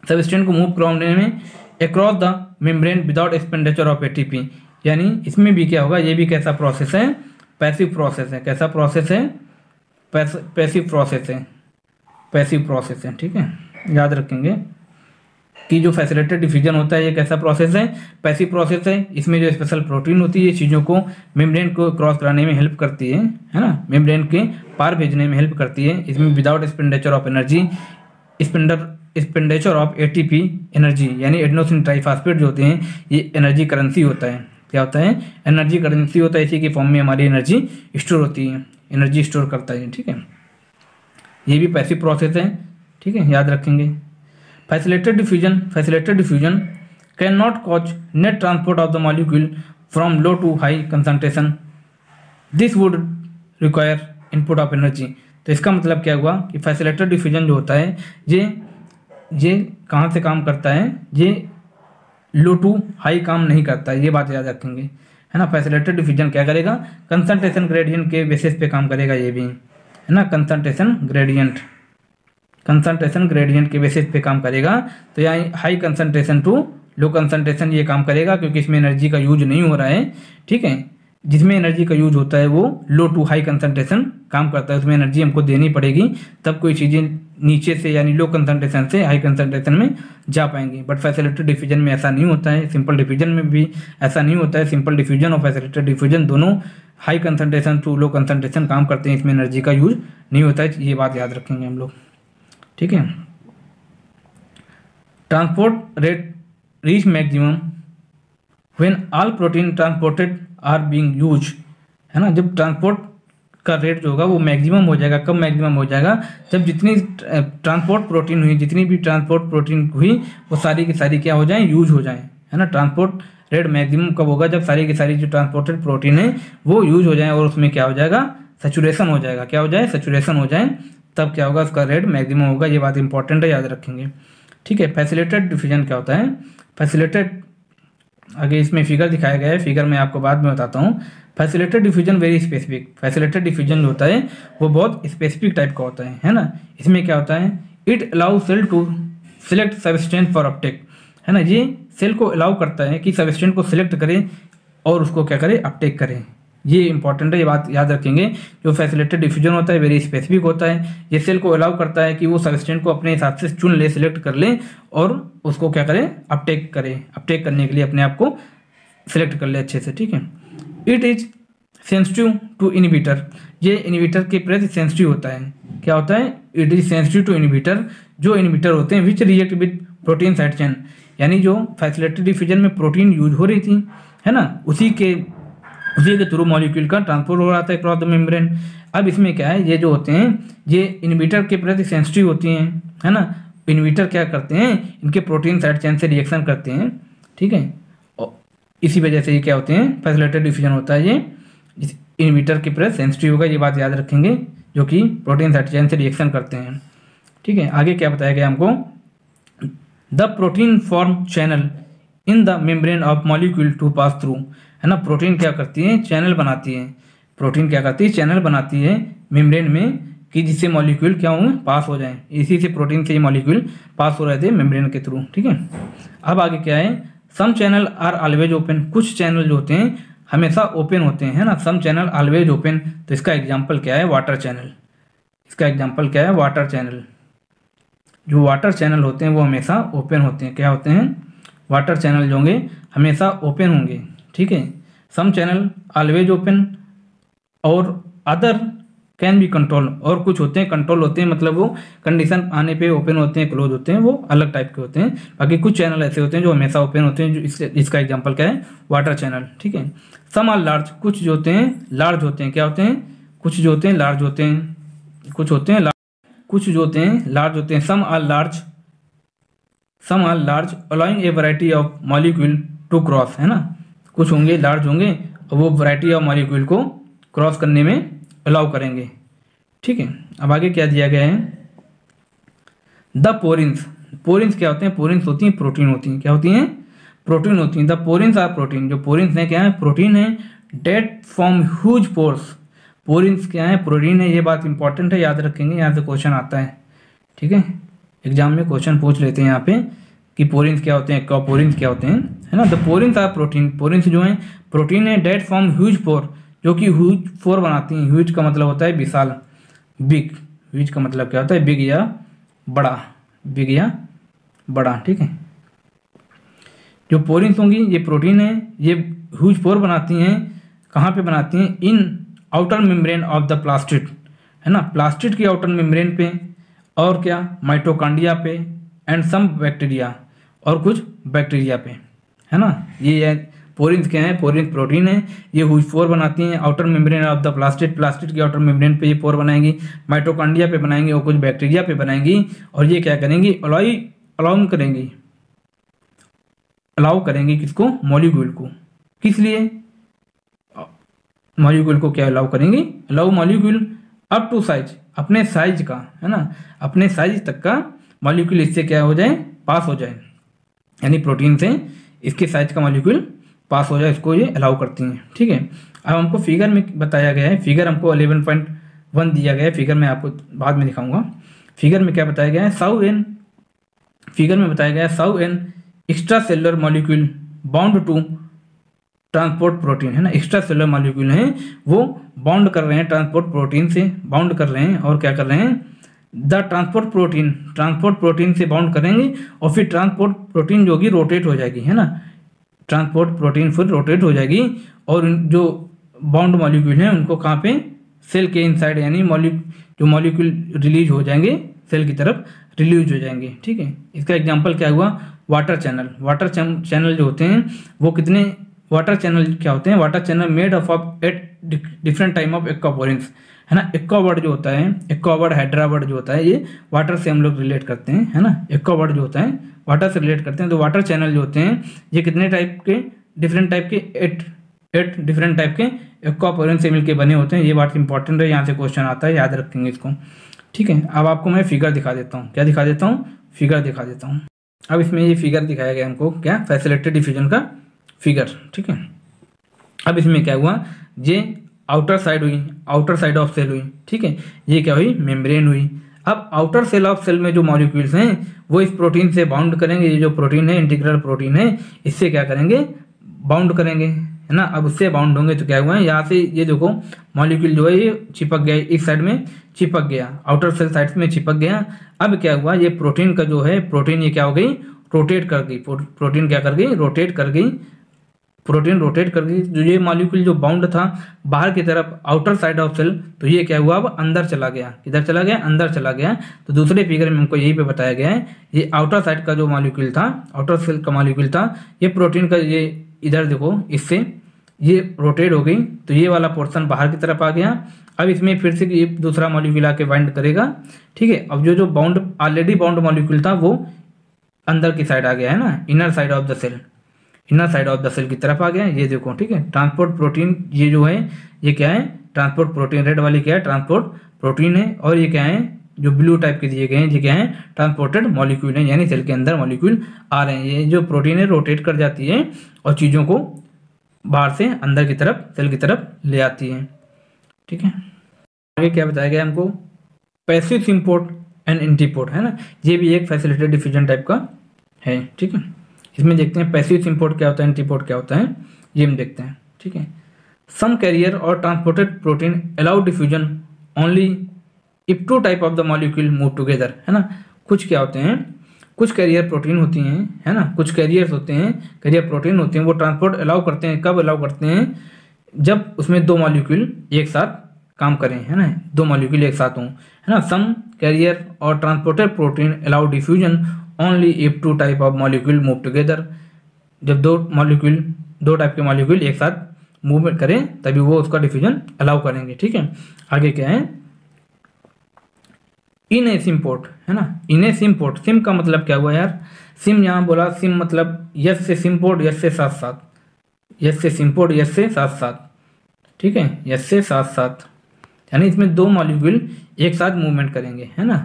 सबस्टेंट को मूव कराने में across the membrane without expenditure of ATP यानी इसमें भी क्या होगा? ये भी कैसा प्रोसेस है? पैसिव प्रोसेस है। कैसा प्रोसेस है? पैसिव प्रोसेस है। पैसिव प्रोसेस है, ठीक है? याद रखेंगे कि जो फैसिलेटेड डिफ्यूजन होता है, ये कैसा प्रोसेस है? पैसिव प्रोसेस है। इसमें जो स्पेशल प्रोटीन होती है, ये चीज़ों को मेम्ब्रेन को क्रॉस कराने में हेल्प करती है है ना? मेम्ब्रेन के पार भेजने में हेल्प करती है। इसमें without expenditure of energy spender expenditure of ATP energy यानी एडनोसिन ट्राइफास्फेट जो होते हैं, ये एनर्जी करेंसी होता है। क्या होता है? एनर्जी करेंसी होता है, इसी के फॉर्म में हमारी एनर्जी स्टोर होती है। एनर्जी स्टोर करता है, ठीक है? ये भी पैसिव प्रोसेस है, ठीक है? याद रखेंगे। Facilitated diffusion facilitated diffusion cannot cause net transport of the molecule from low to high concentration this would require input of energy तो इसका मतलब क्या हुआ? कि फैसिलेटेड डिफ्यूजन जो होता है, ये ये कहाँ से काम करता है? ये लो टू हाई काम नहीं करता ये बात याद रखेंगे। है ना फैसिलेटेड डिफ्यूजन क्या करेगा? कंसनट्रेशन ग्रेडियंट के बेसिस पे काम करेगा ये भी। है ना कंसनट्रेशन ग्रेडियंट कंसंट्रेशन ग्रेडियंट के बेसिस पे काम करेगा। तो यहाँ high concentration to low concentration ये काम करेगा, क्योंकि इसमें एनर्जी का यूज़ नहीं हो रहा है। ठीक है? जिसमें एनर्जी का यूज़ होता है वो लो टू हाई कंसंट्रेशन काम करता है। उसमें एनर्जी हमको देनी पड़ेगी, तब कोई चीज़ें नीचे से यानी लो कंसंट्रेशन से हाई कंसंट्रेशन में जा पाएँगी। बट फैसिलिटेड डिफ्यूजन में ऐसा नहीं होता है। सिंपल डिफ्यूजन में भी ऐसा नहीं होता है। सिंपल डिफ्यूजन और फैसिलिटेड डिफ्यूजन दोनों high concentration to low concentration काम करते हैं। इसमें एनर्जी का यूज़ नहीं होता है। ये बात याद रखेंगे हम लोग। ठीक है? Transport rate reach maximum when all protein transported are being use है ना? जब ट्रांसपोर्ट का रेट जो होगा वो मैक्सिमम हो जाएगा कब मैक्सिमम हो जाएगा, जब जितनी ट्रांसपोर्ट प्रोटीन हुई, जितनी भी ट्रांसपोर्ट प्रोटीन हुई, वो सारी की सारी क्या हो जाए? यूज़ हो जाए, है ना? ट्रांसपोर्ट रेट मैक्सिमम कब होगा? जब सारी की सारी जो ट्रांसपोर्टेड प्रोटीन है, वो यूज़ हो जाए और उसमें क्या हो जाएगा? सेचुरेशन हो जाएगा। क्या हो जाए? सेचुरेशन हो जाए। तब क्या होगा? उसका रेट मैक्सिमम होगा। ये बात इंपॉर्टेंट है, याद रखेंगे। ठीक है? फैसिलेटेड डिफिजन क्या होता है? फैसिलेटेड आगे इसमें फिगर दिखाया गया है। फिगर मैं आपको बाद में बताता हूँ। Facilitated diffusion very specific facilitated diffusion जो होता है, वो बहुत स्पेसिफिक टाइप का होता है है ना? इसमें क्या होता है? It allow cell to select substance for uptake है ना? ये सेल को अलाउ करता है कि सबस्टेंट को सिलेक्ट करें और उसको क्या करें? अपटेक करें। ये इंपॉर्टेंट है, ये बात याद रखेंगे। जो फैसिलेटेड डिफ्यूजन होता है वेरी स्पेसिफिक होता है। ये सेल को अलाउ करता है कि वो सबस्टेंट को अपने हिसाब से चुन ले सिलेक्ट कर ले और उसको क्या करें? अपटेक करें। अपटेक करने के लिए अपने आप को सिलेक्ट कर ले अच्छे से, ठीक है? It is sensitive to inhibitor ये इनिबिटर के प्रति सेंसिटिव होता है। क्या होता है? It is sensitive to inhibitor जो इनिबिटर होते हैं which react with protein side chain यानी जो फैसिलिटी डिफ्यूजन में प्रोटीन यूज़ हो रही थी, है ना? उसी के उसी के थ्रू मॉलिक्यूल का ट्रांसपोर्ट हो रहा था क्रॉस द मेम्ब्रेन अब इसमें क्या है? ये जो होते हैं, ये इनविटर के प्रति सेंसिटिव होती हैं, है ना? इनविटर क्या करते हैं? इनके प्रोटीन साइड चेन से रिएक्शन करते हैं, ठीक है? और इसी वजह से ये क्या होते हैं? फैसिलेटेड डिफ्यूजन होता है ये। इनविटर के प्रति सेंसिटिव होगा, ये बात याद रखेंगे, जो कि प्रोटीन साइड चेन से रिएक्शन करते हैं, ठीक है? आगे क्या बताया गया हमको? The protein form channel in the membrane of molecule to pass through है ना? प्रोटीन क्या करती है? चैनल बनाती है। प्रोटीन क्या करती है? चैनल बनाती है मेम्ब्रेन में कि जिससे मॉलिक्यूल क्या होंगे पास हो जाए। इसी से प्रोटीन से ये मॉलिक्यूल पास हो रहे थे मेम्ब्रेन के थ्रू, ठीक है? अब आगे क्या है? Some channel are always open. कुछ चैनल जो होते हैं, हमेशा ओपन होते हैं ना? Some channel always open. तो इसका एग्ज़ाम्पल क्या है? Water channel. इसका एग्ज़ाम्पल क्या है? Water channel. जो वाटर चैनल होते हैं, वो हमेशा ओपन होते हैं। क्या होते हैं? वाटर चैनल जो होंगे, हमेशा ओपन होंगे। ठीक है? सम चैनल ऑलवेज ओपन और अदर कैन बी कंट्रोल और कुछ होते हैं कंट्रोल होते हैं मतलब वो कंडीशन आने पे ओपन होते हैं क्लोज होते हैं वो अलग टाइप के होते हैं। बाकी कुछ चैनल ऐसे होते हैं जो हमेशा ओपन होते हैं जो इस, इसका एग्जांपल क्या है? वाटर चैनल ठीक है? सम आर लार्ज कुछ जो होते हैं लार्ज होते हैं। क्या होते हैं? कुछ जो होते हैं लार्ज होते हैं। कुछ होते हैं कुछ जो होते हैं लार्ज होते हैं। Some are large some are large allowing a variety of molecule to cross है ना? कुछ होंगे लार्ज होंगे, और वो वराइटी ऑफ़ मॉलिक्यूल को क्रॉस करने में अलाउ करेंगे। ठीक है, अब आगे क्या दिया गया है? द पोरिंस पोरिंस क्या होते हैं? पोरिंस होती हैं प्रोटीन होती हैं। क्या होती हैं? प्रोटीन होती हैं। द पोरिंस आर प्रोटीन जो पोरिंस हैं, क्या है? प्रोटीन है। That form huge pores porins क्या है? प्रोटीन है। ये बात इंपॉर्टेंट है, याद रखेंगे। यहाँ से क्वेश्चन आता है। ठीक है? एग्ज़ाम में क्वेश्चन पूछ लेते हैं यहाँ पे। कि पोरिंस क्या होते हैं पोरिंस क्या होते हैं, है ना? The porins are protein porins जो है प्रोटीन है डेट फॉर्म ह्यूज पोर जो कि ह्यूज फोर बनाती हैं। ह्यूज का मतलब होता है विशाल। बिग ह्यूज का मतलब क्या होता है? बिग या बड़ा। बिग या बड़ा, ठीक है? जो पोरिंस होंगी, ये प्रोटीन है, ये ह्यूज फोर बनाती हैं। कहाँ पे बनाती हैं? In outer membrane of the plastid है ना? प्लास्टिड की आउटर मेम्ब्रेन पे और क्या? माइटोकांडिया पे एंड सम बैक्टीरिया और कुछ बैक्टीरिया पे, है ना? ये पोरिन क्या है? पोरिन प्रोटीन है। ये हुई फोर बनाती हैं। Outer membrane of the plastic plastic की आउटर मेम्ब्रेन पे ये पोर बनाएँगी। माइटोकांडिया पे बनाएँगी और कुछ बैक्टीरिया पे बनाएँगी। और ये क्या करेंगी? अलाउ अलाउ करेंगी। अलाउ करेंगी किसको? मॉलिक्यूल को। किस लिए? मॉलिक्यूल को क्या अलाउ करेंगी? Allow molecule up to size अपने साइज़ का, है ना? अपने साइज़ तक का मॉलिक्यूल इससे क्या हो जाए? पास हो जाए। यानी प्रोटीन से इसके साइज़ का मॉलिक्यूल पास हो जाए, इसको ये अलाउ करती हैं, ठीक है? अब हमको फिगर में बताया गया है फिगर हमको अलेवन पॉइंट वन दिया गया है फिगर में आपको बाद में दिखाऊँगा। फिगर में क्या बताया गया है? साउ एन फिगर में बताया गया है so an extracellular molecule bound to transport protein है ना? एक्स्ट्रा सेलुलर मॉलिक्यूल हैं, वो बाउंड कर रहे हैं ट्रांसपोर्ट प्रोटीन से बाउंड कर रहे हैं, और क्या कर रहे हैं? The transport protein transport protein से बाउंड करेंगे और फिर ट्रांसपोर्ट प्रोटीन जो होगी रोटेट हो जाएगी, है ना? ट्रांसपोर्ट प्रोटीन फिर रोटेट हो जाएगी और जो बाउंड मॉलिक्यूल हैं उनको कहाँ पे? सेल के इनसाइड, यानी मॉलिक, जो मॉलिक्यूल रिलीज़ हो जाएँगे, सेल की तरफ़ रिलीज़ हो जाएँगे, ठीक है? इसका एग्ज़ाम्पल क्या हुआ? Water channel. वाटर चैनल जो होते हैं, वो कितने, वाटर चैनल क्या होते हैं? Water channel made of of eight different time of aquaporins है ना? एक्वा वर्ड जो होता है एक्वा वर्ड हाइड्रा वर्ड जो होता है, ये वाटर से हम लोग रिलेट करते हैं, है ना? एक्वा वर्ड जो होता है वाटर से रिलेट करते हैं। तो वाटर चैनल जो होते हैं, ये कितने टाइप के? डिफरेंट टाइप के एट एट डिफरेंट टाइप के एक्वापोरिन से मिलकर बने होते हैं। ये बात इंपॉर्टेंट है, यहाँ से क्वेश्चन आता है, याद रखेंगे इसको। ठीक है, अब आपको मैं फिगर दिखा देता हूँ। क्या दिखा देता हूँ? फिगर दिखा देता हूँ। अब इसमें ये फिगर दिखाया गया हमको, क्या? फैसिलिटी डिफ्यूजन का फिगर ठीक है, अब इसमें क्या हुआ? ये आउटर साइड हुई आउटर साइड ऑफ़ सेल हुई, ठीक है? ये क्या हुई? मेम्ब्रेन हुई। अब आउटर सेल ऑफ़ सेल में जो मॉलिक्यूल्स हैं, वो इस प्रोटीन से बाउंड करेंगे। ये जो प्रोटीन है इंटीग्रल प्रोटीन है, इससे क्या करेंगे? बाउंड करेंगे, है ना? अब उससे बाउंड होंगे तो क्या हुआ है? यहाँ से ये देखो मॉलिक्यूल जो है, ये चिपक गया, इस साइड में चिपक गया। आउटर सेल साइड में चिपक गया। अब क्या हुआ? ये प्रोटीन का जो है प्रोटीन ये क्या हो गई? रोटेट कर गई। प्रोटीन क्या कर गई? रोटेट कर गई। प्रोटीन रोटेट कर गई जो ये मॉलिक्यूल जो बाउंड था, बाहर की तरफ़ आउटर साइड ऑफ़ सेल तो ये क्या हुआ? अब अंदर चला गया। किधर चला गया? अंदर चला गया। तो दूसरे फिगर में हमको यही पे बताया गया है, ये आउटर साइड का जो मॉलिक्यूल था आउटर सेल का मॉलिक्यूल था, ये प्रोटीन का ये इधर देखो, इससे ये रोटेट हो गई। तो ये वाला पोर्सन बाहर की तरफ़ आ गया। अब इसमें फिर से ये दूसरा मॉलिक्यूल आके बाइंड करेगा। ठीक है? अब जो जो बाउंड ऑलरेडी बाउंड मॉलिक्यूल था, वो अंदर की साइड आ गया, है ना? Inner side of the cell inner side of the cell की तरफ़ आ गया ये देखो, ठीक है? ट्रांसपोर्ट प्रोटीन, ये जो है, ये क्या है? ट्रांसपोर्ट प्रोटीन, रेड वाली क्या है? ट्रांसपोर्ट प्रोटीन है। और ये क्या है? जो ब्लू टाइप के दिए गए हैं, ये क्या है? ट्रांसपोर्टेड मॉलिक्यूल है, यानी सेल के अंदर मॉलिक्यूल आ रहे हैं। ये जो प्रोटीन है, रोटेट कर जाती है और चीज़ों को बाहर से अंदर की तरफ़, सेल की तरफ़ ले आती है। ठीक है? आगे क्या बताया गया हमको? पैसिव सिम्पोर्ट एंड इंटीपोर्ट है ना? ये भी एक फैसिलिटेड डिफ्यूजन टाइप का है, ठीक है? इसमें देखते हैं पैसिव सिम्पोर्ट क्या होता है इंटीपोर्ट क्या होता है, ये हम देखते हैं, ठीक है? सम कैरियर और transported protein allow diffusion only if two type of the molecule move together है ना? कुछ क्या होते हैं, कुछ कैरियर प्रोटीन होती हैं, है ना? कुछ कैरियर्स होते हैं कैरियर प्रोटीन होते हैं, वो ट्रांसपोर्ट अलाउ करते हैं, कब अलाउ करते हैं? जब उसमें दो मॉलिक्यूल एक साथ काम करें, है ना? दो मॉलिक्यूल एक साथ हों, है ना? सम कैरियर और transported protein allow diffusion only if two type of molecule move together जब दो मॉलिक्यूल दो टाइप के मॉलिक्यूल एक साथ मूवमेंट करें, तभी वो उसका डिफ्यूजन अलाउ करेंगे, ठीक है? आगे क्या है? इन ए सिम पोर्ट है ना? In a symport SIM का मतलब क्या हुआ यार? सिम यहाँ बोला सिम मतलब यस से सिम पोर्ट यस से साथ साथ। यस से सिम पोर्ट यस से साथ साथ। ठीक है? यस से साथ साथ। यानी इसमें दो मॉलिक्यूल एक साथ मूवमेंट करेंगे, है ना?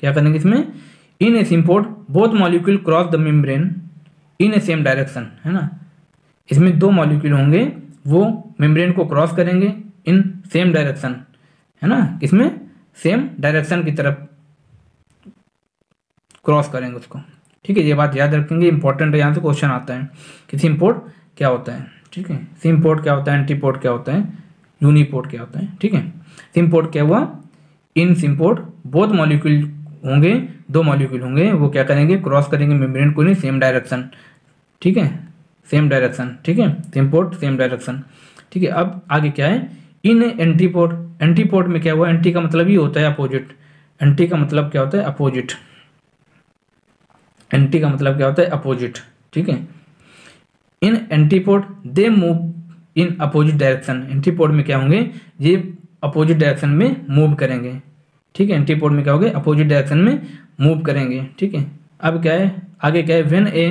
क्या करेंगे इसमें? In a symport both molecule cross the membrane in a same direction है ना? इसमें दो मॉलिक्यूल होंगे, वो मेम्ब्रेन को क्रॉस करेंगे इन सेम डायरेक्शन है ना? इसमें सेम डायरेक्शन की तरफ़ क्रॉस करेंगे उसको। ठीक है, ये बात याद रखेंगे इंपॉर्टेंट है, यहाँ से क्वेश्चन आता है कि सिम्पोर्ट क्या होता है, ठीक है? सिम्पोर्ट क्या होता है एंटीपोर्ट क्या होता है यूनिपोर्ट क्या होता है, ठीक है? सिम्पोर्ट क्या हुआ? इन सिम्पोर्ट बोथ मॉलिक्यूल होंगे दो मॉलिक्यूल होंगे, वो क्या करेंगे? क्रॉस करेंगे मेम्ब्रेन को नहीं सेम डायरेक्शन ठीक है? सेम डायरेक्शन ठीक है? सिम्पोर्ट सेम डायरेक्शन ठीक है, अब आगे क्या है? इन एंटीपोर्ट एंटीपोर्ट में क्या हुआ? एंटी का मतलब ही होता है अपोजिट एंटी का मतलब क्या होता है? अपोजिट एंटी का मतलब क्या होता है? अपोजिट ठीक है? In antiport they move in opposite direction antiport में क्या होंगे? ये अपोजिट डायरेक्शन में मूव करेंगे। ठीक है? एंटीपोर्ट में क्या होगा? अपोजिट डायरेक्शन में मूव करेंगे, ठीक है? अब क्या है? आगे क्या है? When a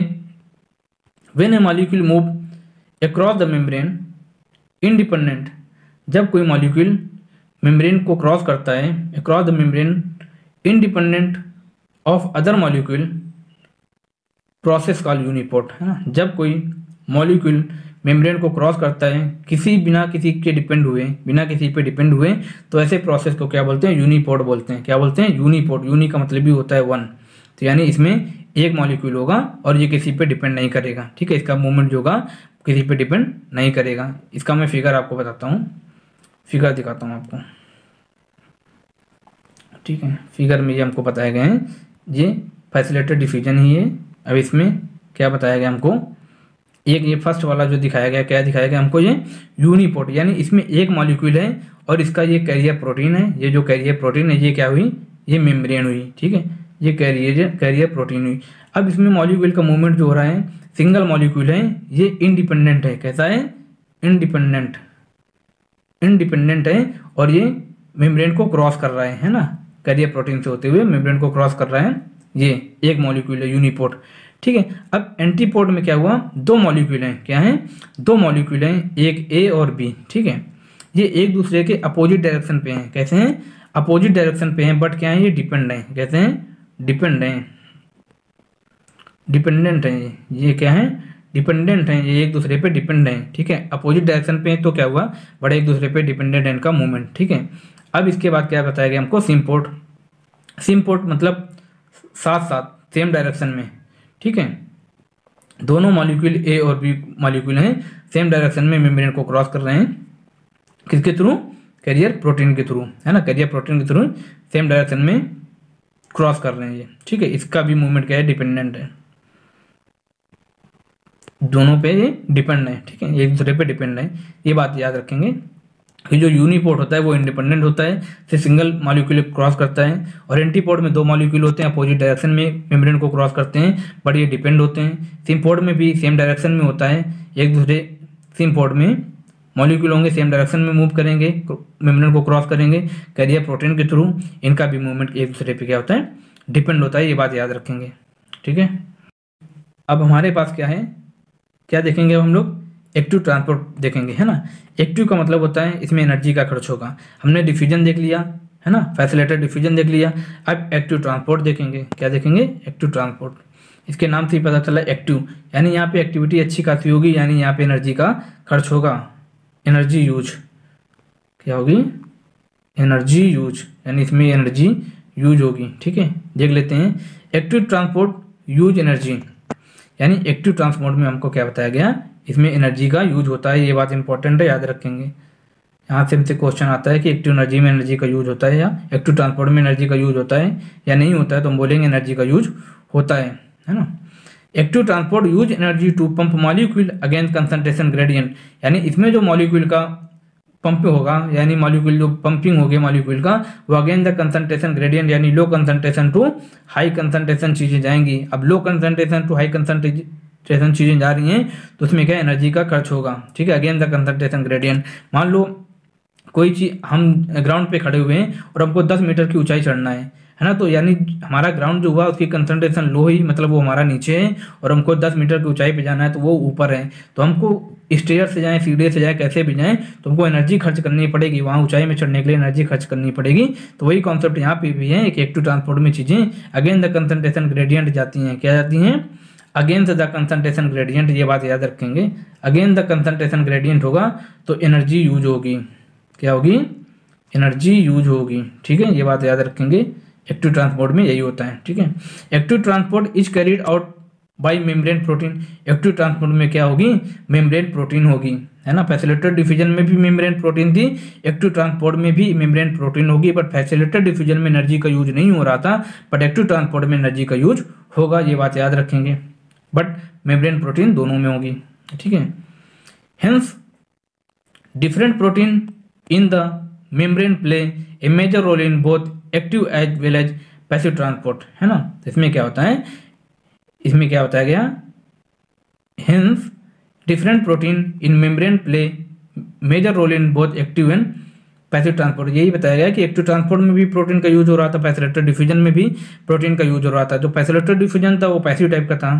when a molecule move across the membrane independent जब कोई मॉलिक्यूल मेम्ब्रेन को क्रॉस करता है across the membrane independent of other molecule process call uniport है ना? जब कोई मॉलिक्यूल मेम्ब्रेन को क्रॉस करता है, किसी बिना किसी के डिपेंड हुए, बिना किसी पे डिपेंड हुए तो ऐसे प्रोसेस को क्या बोलते हैं? यूनिपोर्ट बोलते हैं। क्या बोलते हैं? यूनिपोर्ट यूनि का मतलब भी होता है वन तो यानी इसमें एक मॉलिक्यूल होगा और ये किसी पे डिपेंड नहीं करेगा, ठीक है? इसका मूवमेंट जो होगा, किसी पे डिपेंड नहीं करेगा। इसका मैं फिगर आपको बताता हूँ। फिगर दिखाता हूँ आपको। ठीक है? फिगर में ये हमको बताए गए हैं। ये फैसिलेटेड डिफीजन ही है। अब इसमें क्या बताया गया हमको? एक ये फ़र्स्ट वाला जो दिखाया गया, क्या दिखाया गया हमको ये? यूनिपोर्ट यानी इसमें एक मॉलिक्यूल है और इसका ये कैरियर प्रोटीन है। ये जो कैरियर प्रोटीन है, ये क्या हुई? ये मेम्ब्रेन हुई, ठीक है? ये कैरियर कैरियर प्रोटीन हुई। अब इसमें मॉलिक्यूल का मूवमेंट जो हो रहा है सिंगल मॉलिक्यूल है, ये इंडिपेंडेंट है। कैसा है? इंडिपेंडेंट इंडिपेंडेंट है और ये मेम्ब्रेन को क्रॉस कर रहा है है ना? कैरियर प्रोटीन से होते हुए मेम्ब्रेन को क्रॉस कर रहा है। ये एक मॉलिक्यूल है यूनिपोर्ट ठीक है? अब एंटीपोर्ट में क्या हुआ? दो मॉलिक्यूल हैं। क्या हैं? दो मॉलिक्यूल हैं, एक ए और बी ठीक है? ये एक दूसरे के अपोजिट डायरेक्शन पे हैं। कैसे हैं? अपोजिट डायरेक्शन पे हैं बट क्या है? ये डिपेंड हैं। कैसे हैं? डिपेंड हैं। डिपेंडेंट हैं ये। क्या है? डिपेंडेंट हैं। ये एक दूसरे पे डिपेंड हैं, ठीक है? अपोजिट डायरेक्शन पे तो क्या हुआ? बड़े एक दूसरे पे डिपेंडेंट है इनका मूवमेंट ठीक है? अब इसके बाद क्या बताया गया हमको? सिमपोर्ट सिमपोर्ट मतलब साथ साथ सेम डायरेक्शन में। ठीक है? दोनों मॉलिक्यूल ए और बी मॉलिक्यूल हैं सेम डायरेक्शन में मेम्ब्रेन को क्रॉस कर रहे हैं। किसके थ्रू कैरियर प्रोटीन के थ्रू है ना? कैरियर प्रोटीन के थ्रू सेम डायरेक्शन में क्रॉस कर रहे हैं ये। ठीक है? इसका भी मूवमेंट क्या है? डिपेंडेंट है। दोनों पे ये डिपेंड है, ठीक है? एक दूसरे पे डिपेंड है। ये बात याद रखेंगे। कि जो यूनिपोर्ट होता है, वो इंडिपेंडेंट होता है से सिंगल मॉलिक्यूल क्रॉस करता है और एंटीपोर्ट में दो मॉलिक्यूल होते हैं अपोजिट डायरेक्शन में मेम्ब्रेन को क्रॉस करते हैं बट ये डिपेंड होते हैं। सिमपोर्ट में भी सेम डायरेक्शन में होता है, एक दूसरे सिमपोर्ट में मॉलिक्यूल होंगे सेम डायरेक्शन में मूव करेंगे मेम्ब्रेन को क्रॉस करेंगे कैरियर प्रोटीन के थ्रू इनका भी मूवमेंट एक दूसरे पे क्या होता है डिपेंड होता है, ये बात याद रखेंगे। ठीक है? अब हमारे पास क्या है? क्या देखेंगे हम लोग? एक्टिव ट्रांसपोर्ट देखेंगे, है ना? एक्टिव का मतलब होता है इसमें एनर्जी का खर्च होगा। हमने डिफ्यूजन देख लिया, है ना? फैसिलेटेड डिफ्यूजन देख लिया। अब एक्टिव ट्रांसपोर्ट देखेंगे। क्या देखेंगे? एक्टिव ट्रांसपोर्ट इसके नाम से ही पता चला एक्टिव यानी यहाँ पे एक्टिविटी अच्छी खासी होगी, यानी यहाँ पे एनर्जी का खर्च होगा। एनर्जी यूज़ क्या होगी? एनर्जी यूज़ यानी इसमें एनर्जी यूज़ होगी। ठीक है? देख लेते हैं। एक्टिव ट्रांसपोर्ट यूज़ एनर्जी यानी एक्टिव ट्रांसपोर्ट में हमको क्या बताया गया? इसमें एनर्जी का यूज़ होता है, ये बात इंपॉर्टेंट है, याद रखेंगे। यहाँ से हमसे क्वेश्चन आता है कि एक्टिव एनर्जी में एनर्जी का यूज़ होता है या एक्टिव ट्रांसपोर्ट में एनर्जी का यूज़ होता है या नहीं होता है तो हम बोलेंगे एनर्जी का यूज़ होता है है ना? Active transport use energy to pump molecule against concentration gradient यानी इसमें जो मॉलिक्यूल का पंप होगा, यानी मॉलिक्यूल जो पंपिंग होगी मॉलिक्यूल का, वो अगेन द कंसंट्रेशन ग्रेडियंट यानी low concentration to high concentration चीज़ें जाएँगी। अब low concentration to high concentration concentration चीज़ें जा रही हैं तो उसमें क्या एनर्जी का खर्च होगा? ठीक है, अगेन द कंसंट्रेशन ग्रेडियंट। मान लो कोई चीज़, हम ग्राउंड पे खड़े हुए हैं और हमको 10 मीटर की ऊंचाई चढ़ना है है ना? तो यानी हमारा ग्राउंड जो हुआ, उसकी कंसंट्रेशन लो ही मतलब वो हमारा नीचे है और हमको 10 मीटर की ऊंचाई पे जाना है तो वो ऊपर है। तो हमको स्टेयर से जाएँ, सीढ़ी से जाए, कैसे भी जाएँ तो हमको एनर्जी खर्च करनी पड़ेगी। वहाँ ऊंचाई में चढ़ने के लिए एनर्जी खर्च करनी पड़ेगी। तो वही कॉन्सेप्ट यहाँ पे भी है, एक एक्टिव ट्रांसपोर्ट में चीज़ें। अगेन द कंसनट्रेशन ग्रेडियंट जाती हैं, क्या जाती हैं? अगेंस्ट द कंसंट्रेशन ग्रेडियंट ये बात याद रखेंगे। अगेन द कंसंट्रेशन ग्रेडियंट होगा तो एनर्जी यूज़ होगी। क्या होगी? एनर्जी यूज़ होगी। ठीक है? ये बात याद रखेंगे। एक्टिव ट्रांसपोर्ट में यही होता है। ठीक है? Active transport is carried out by membrane protein active transport में क्या होगी? मेम्ब्रेन प्रोटीन होगी। है ना? फैसिलेटेड डिफ्यूजन में भी मेम्ब्रेन प्रोटीन थी। एक्टिव ट्रांसपोर्ट में भी मेम्ब्रेन प्रोटीन होगी बट फैसिलेटेड डिफ्यूजन में एनर्जी का यूज़ नहीं हो रहा था बट एक्टिव ट्रांसपोर्ट में एनर्जी का यूज़ होगा। ये बात याद रखेंगे। बट मेम्ब्रेन प्रोटीन दोनों में होगी, ठीक है? Hence different protein in the membrane play a major role in both active as well as passive transport है ना? इसमें क्या होता है? इसमें क्या बताया गया? Hence different protein in membrane play major role in both active and passive transport यही बताया गया कि एक्टिव ट्रांसपोर्ट में भी प्रोटीन का यूज़ हो रहा था पैसिलेटेड डिफ्यूजन में भी प्रोटीन का यूज़ हो रहा था। जो पैसिलेटेड डिफ्यूजन था, वो पैसिव टाइप का था।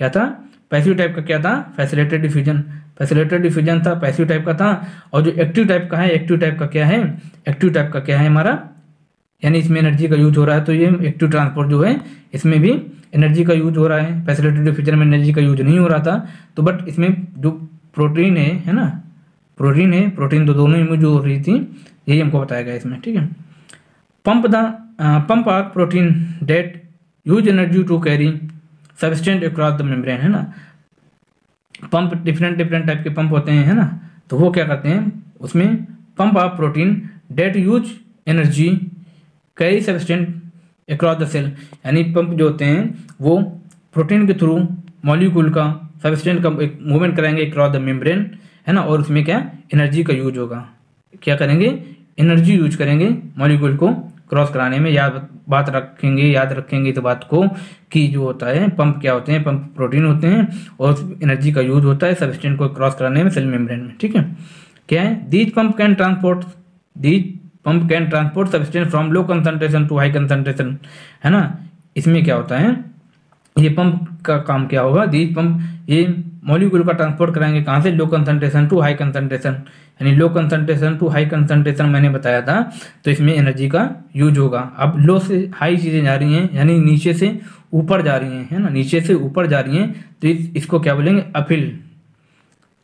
क्या था? पैसिव टाइप का क्या था? फैसिलेटेड डिफ्यूजन फैसिलेटेड डिफ्यूजन था पैसिव टाइप का था। और जो एक्टिव टाइप का है एक्टिव टाइप का क्या है? एक्टिव टाइप का क्या है हमारा? यानी इसमें एनर्जी का यूज़ हो रहा है तो ये एक्टिव ट्रांसपोर्ट जो है, इसमें भी एनर्जी का यूज़ हो रहा है। फैसिलेटेड डिफ्यूजन में एनर्जी का यूज़ नहीं हो रहा था। तो बट इसमें जो प्रोटीन है है ना? प्रोटीन है प्रोटीन तो दोनों ही जो हो रही थी, यही हमको बताया गया इसमें, ठीक है? Pump the pump are protein that use energy to carry substance across the membrane है ना? पंप डिफरेंट डिफरेंट टाइप के पंप होते हैं, है ना? तो वो क्या करते हैं? उसमें pump of protein that use energy carry substance across the cell यानी पंप जो होते हैं, वो प्रोटीन के थ्रू मॉलिक्यूल का सबस्टेंट का एक मूवमेंट कराएँगे अक्रॉस द मेम्ब्रेन है ना? और उसमें क्या? एनर्जी का यूज़ होगा। क्या करेंगे? एनर्जी यूज़ करेंगे मॉलिक्यूल को क्रॉस कराने में याद, बात रखेंगे, याद रखेंगे इस बात को कि जो होता है, पंप क्या होते हैं, पंप प्रोटीन होते हैं और एनर्जी का यूज़ होता है सबस्टेंट को क्रॉस कराने में, सेल मेम्ब्रेन में, ठीक है? क्या है? These pump can transport these pump can transport substance from low concentration to high concentration है ना? इसमें क्या होता है? ये पंप का काम क्या होगा? दीज पंप ये मॉलिक्यूल का ट्रांसपोर्ट कराएँगे कहाँ से? Low concentration to high concentration यानी low concentration to high concentration मैंने बताया था तो इसमें एनर्जी का यूज़ होगा। अब लो से हाई चीज़ें जा रही हैं यानी नीचे से ऊपर जा रही हैं है ना? नीचे से ऊपर जा रही हैं तो इस, इसको क्या बोलेंगे? अफिल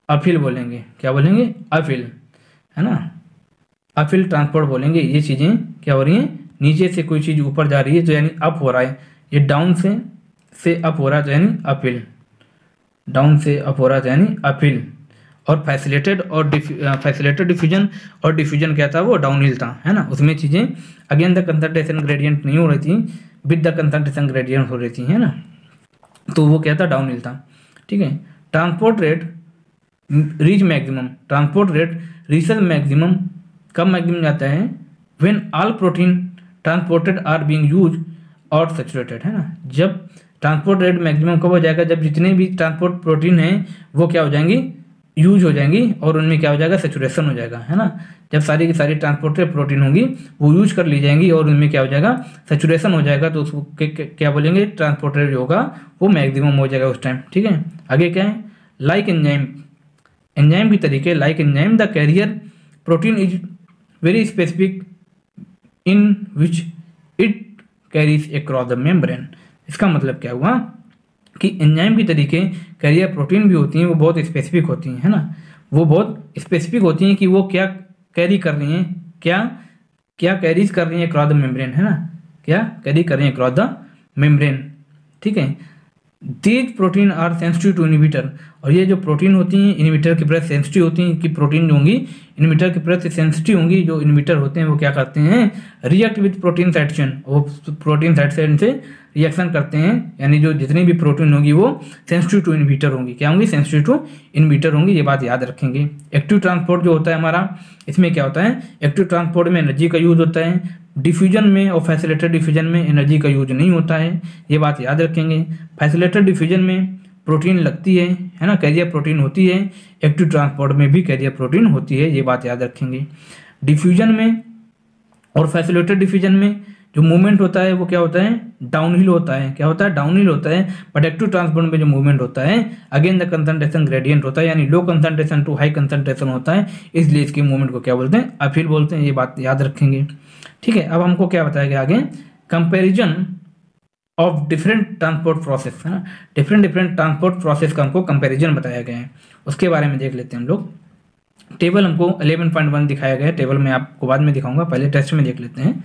अफिल बोलेंगे। क्या बोलेंगे? अफिल है ना? अफिल ट्रांसपोर्ट बोलेंगे। ये चीज़ें क्या हो रही हैं? नीचे से कोई चीज़ ऊपर जा रही है तो यानी अप हो रहा है। ये डाउन से से अप हो रहा है तो यानी अपिल डाउन से अप हो रहा था, यानी अपिल और फैसिलेटेड और फैसिलेटेड डिफ्यूजन और डिफ्यूजन क्या था, वो डाउन हिल था, है ना? उसमें चीज़ें अगेन द कंसंट्रेशन ग्रेडियंट नहीं हो रही थी विद द कंसंट्रेशन ग्रेडियंट हो रही थी, है ना? तो वो क्या था डाउन हिल था, ठीक है? Transport rate reach maximum transport rate reach maximum कब मैक्सिमम जाता है? When all protein transported are being use और सेचुरेटेड है ना? जब ट्रांसपोर्ट रेट मैक्सिमम कब हो जाएगा? जब जितने भी ट्रांसपोर्ट प्रोटीन हैं, वो क्या हो जाएँगी? यूज़ हो जाएँगी और उनमें क्या हो जाएगा? सेचुरेशन हो जाएगा, है ना? जब सारी की सारी ट्रांसपोर्टेड प्रोटीन होंगी, वो यूज़ कर ली जाएँगी और उनमें क्या हो जाएगा? सेचुरेशन हो जाएगा। तो उसको क्या बोलेंगे? ट्रांसपोर्टेड जो होगा, वो मैक्सिमम हो जाएगा उस टाइम ठीक है? आगे क्या है? लाइक एंजाइम एंजाइम की तरीके like enzyme the carrier protein is very specific in which it carries cross the membrane इसका मतलब क्या हुआ कि एंजाइम की तरीके कैरियर प्रोटीन भी होती हैं, वो बहुत स्पेसिफिक होती हैं, है ना? वो बहुत स्पेसिफिक होती हैं कि वो क्या कैरी कर रही हैं, क्या क्या कैरीज कर रही हैं क्रॉस द मेम्ब्रेन है ना? क्या कैरी कर रही हैं क्रॉस द मेम्ब्रेन ठीक है? These protein are sensitive to inhibitor और ये जो प्रोटीन होती हैं इनिबिटर के प्रति सेंसिटिव होती हैं, कि प्रोटीन जो होंगी इनिबिटर के प्रति सेंसिटिव होंगी, जो इनिबिटर होते हैं, वो क्या करते हैं? रिएक्ट विथ प्रोटीन साइड वो प्रोटीन साइड से रिएक्शन करते हैं, यानी जो जितनी भी प्रोटीन होगी वो सेंसिटिव टू इन्वीटर होंगी। क्या होंगी? सेंसिटिव टू इन्वीटर होंगी, ये बात याद रखेंगे। एक्टिव ट्रांसपोर्ट जो होता है हमारा, इसमें क्या होता है? एक्टिव ट्रांसपोर्ट में एनर्जी का यूज़ होता है। डिफ्यूजन में और फैसिलेटेड डिफ्यूजन में एनर्जी का यूज़ नहीं होता है। ये बात याद रखेंगे। फैसिलेटेड डिफ्यूजन में प्रोटीन लगती है है ना? कैरियर प्रोटीन होती है। एक्टिव ट्रांसपोर्ट में भी कैरियर प्रोटीन होती है, ये बात याद रखेंगे। डिफ्यूजन में और फैसिलेटेड डिफ्यूजन में जो मूवमेंट होता है, वो क्या होता है? डाउनहिल होता है। क्या होता है? डाउनहिल होता है। बट एक्टिव ट्रांसपोर्ट में जो मूवमेंट होता है अगेन द कंसंट्रेशन ग्रेडियंट होता है, यानी low concentration to high concentration होता है। इसलिए इसकी मूवमेंट को क्या बोलते हैं? अफिल बोलते हैं। ये बात याद रखेंगे। ठीक है, अब हमको क्या बताया गया आगे? Comparison of different transport process है डिफरेंट डिफरेंट ट्रांसपोर्ट प्रोसेस का हमको कंपेरिजन बताया गया है। उसके बारे में देख लेते हैं हम लोग। टेबल हमको 11.1 दिखाया गया है। टेबल में आपको बाद में दिखाऊँगा। पहले टेस्ट में देख लेते हैं।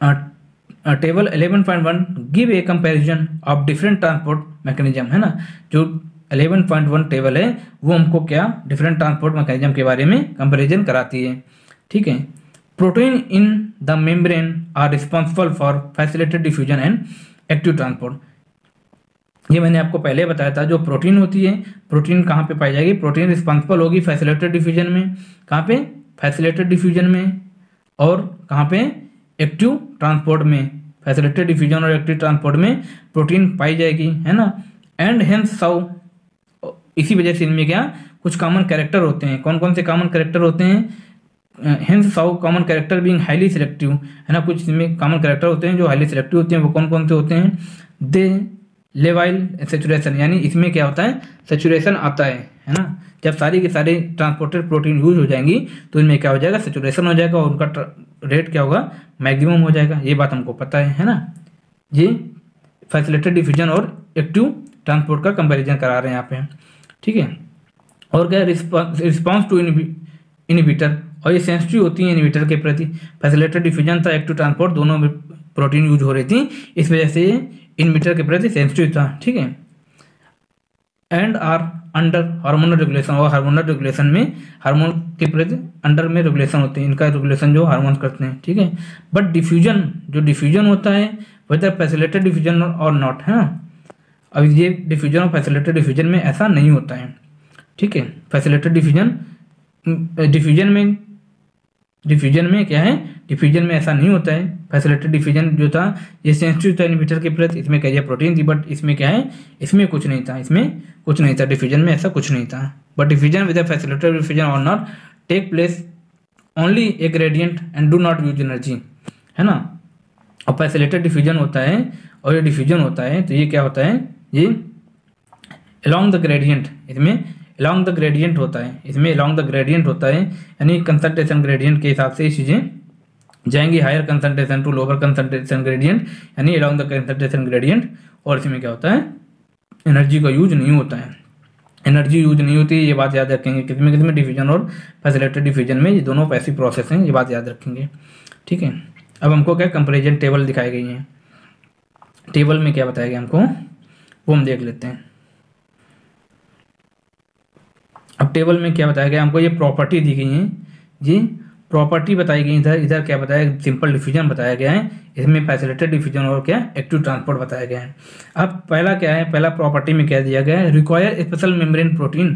Table 11.1 give a comparison of different transport mechanism है ना? जो 11.1 टेबल है, वो हमको क्या डिफरेंट ट्रांसपोर्ट मैकेनिज्म के बारे में कंपैरिजन कराती है। ठीक है? Protein in the membrane are responsible for facilitated diffusion and active transport ये मैंने आपको पहले बताया था, जो प्रोटीन होती है प्रोटीन कहाँ पे पाई जाएगी? प्रोटीन रिस्पॉन्सिबल होगी फैसिलेटेड डिफ्यूजन में। कहाँ पे? फैसिलेटेड डिफ्यूजन में। और कहाँ पे? एक्टिव ट्रांसपोर्ट में फैसिलिटेड डिफ्यूजन और एक्टिव ट्रांसपोर्ट में प्रोटीन पाई जाएगी, है ना? एंड हेंस साउ इसी वजह से इनमें क्या, कुछ कॉमन कैरेक्टर होते हैं। कौन कौन से कॉमन कैरेक्टर होते हैं? Hence so common character being highly selective है ना? कुछ इसमें कॉमन कैरेक्टर होते हैं जो हाईली सिलेक्टिव होते हैं, वो कौन कौन से होते हैं? दे लेवाइल सेचुरेशन यानी इसमें क्या होता है? सेचुरेशन आता है है ना? जब सारी की सारी ट्रांसपोर्टेड प्रोटीन यूज़ हो जाएँगी तो इनमें क्या हो जाएगा? सेचुरेशन हो जाएगा और उनका रेट क्या होगा? मैक्सिमम हो जाएगा। ये बात हमको पता है है ना? ये फैसिलिटेड डिफ्यूजन और एक्टिव ट्रांसपोर्ट का कंपेरिजन करा रहे हैं यहाँ पे ठीक है? और क्या रिस्पॉन्स टू इनिबिटर और ये सेंसिटिव होती है इनिबिटर के प्रति। फैसिलिटेड डिफ्यूजन था एक्टिव ट्रांसपोर्ट दोनों प्रोटीन यूज़ हो रही थी। इस वजह से इनिबिटर के प्रति सेंसिटिव था। ठीक है? And are under hormonal regulation और हार्मोनल रेगुलेशन में हार्मोन के प्रति अंडर में रेगुलेशन होते हैं। इनका रेगुलेशन जो हार्मोन करते हैं, ठीक है? बट डिफ्यूजन जो डिफ्यूजन होता है वेदर फैसिलेटेड डिफ्यूजन और नॉट है ना? अब ये डिफ्यूजन और फैसिलेटेड डिफ्यूजन में ऐसा नहीं होता है, ठीक है? फैसिलेटेड डिफ्यूजन डिफ्यूजन में डिफ्यूजन में क्या है? डिफ्यूजन में ऐसा नहीं होता है। फैसिलिटेड डिफ्यूजन जो था, ये सेंसिटिव था इनहिबिटर के प्रति। इसमें क्या प्रोटीन थी बट इसमें क्या है? इसमें कुछ नहीं था। इसमें कुछ नहीं था। डिफ्यूजन में ऐसा कुछ नहीं था। But diffusion with facilitated diffusion और not take place only a gradient and do not use energy है ना? और फैसिलेटेड डिफ्यूजन होता है और ये डिफ्यूजन होता है तो ये क्या होता है? ये अलॉन्ग द ग्रेडियंट इसमें अलॉन्ग द ग्रेडियंट होता है। इसमें अलॉन्ग द ग्रेडियंट होता है, यानी कंसनट्रेशन ग्रेडियंट के हिसाब से ये चीज़ें जाएँगी। Higher concentration to lower concentration gradient यानी अलॉन्ग द कंसनट्रेशन ग्रेडियंट और इसमें क्या होता है? एनर्जी का यूज़ नहीं होता है। एनर्जी यूज़ नहीं होती, ये बात याद रखेंगे। कितने कितने डिफिजन और फैसिलेटेड डिफिजन में, ये दोनों पैसी प्रोसेस हैं, ये बात याद रखेंगे। ठीक है? अब हमको क्या कंपेरिजन टेबल दिखाई गई है? टेबल में क्या बताया गया हमको? वो हम देख लेते हैं। अब टेबल में क्या बताया गया? हमको ये प्रॉपर्टी दी गई है। जी प्रॉपर्टी बताई गई इधर इधर क्या बताया? सिंपल डिफ्यूजन बताया गया है। इसमें फैसिलिटेड डिफ्यूजन और क्या? एक्टिव ट्रांसपोर्ट बताया गया है। अब पहला क्या है? पहला प्रॉपर्टी में क्या दिया गया है? रिक्वायर स्पेशल मेम्ब्रेन प्रोटीन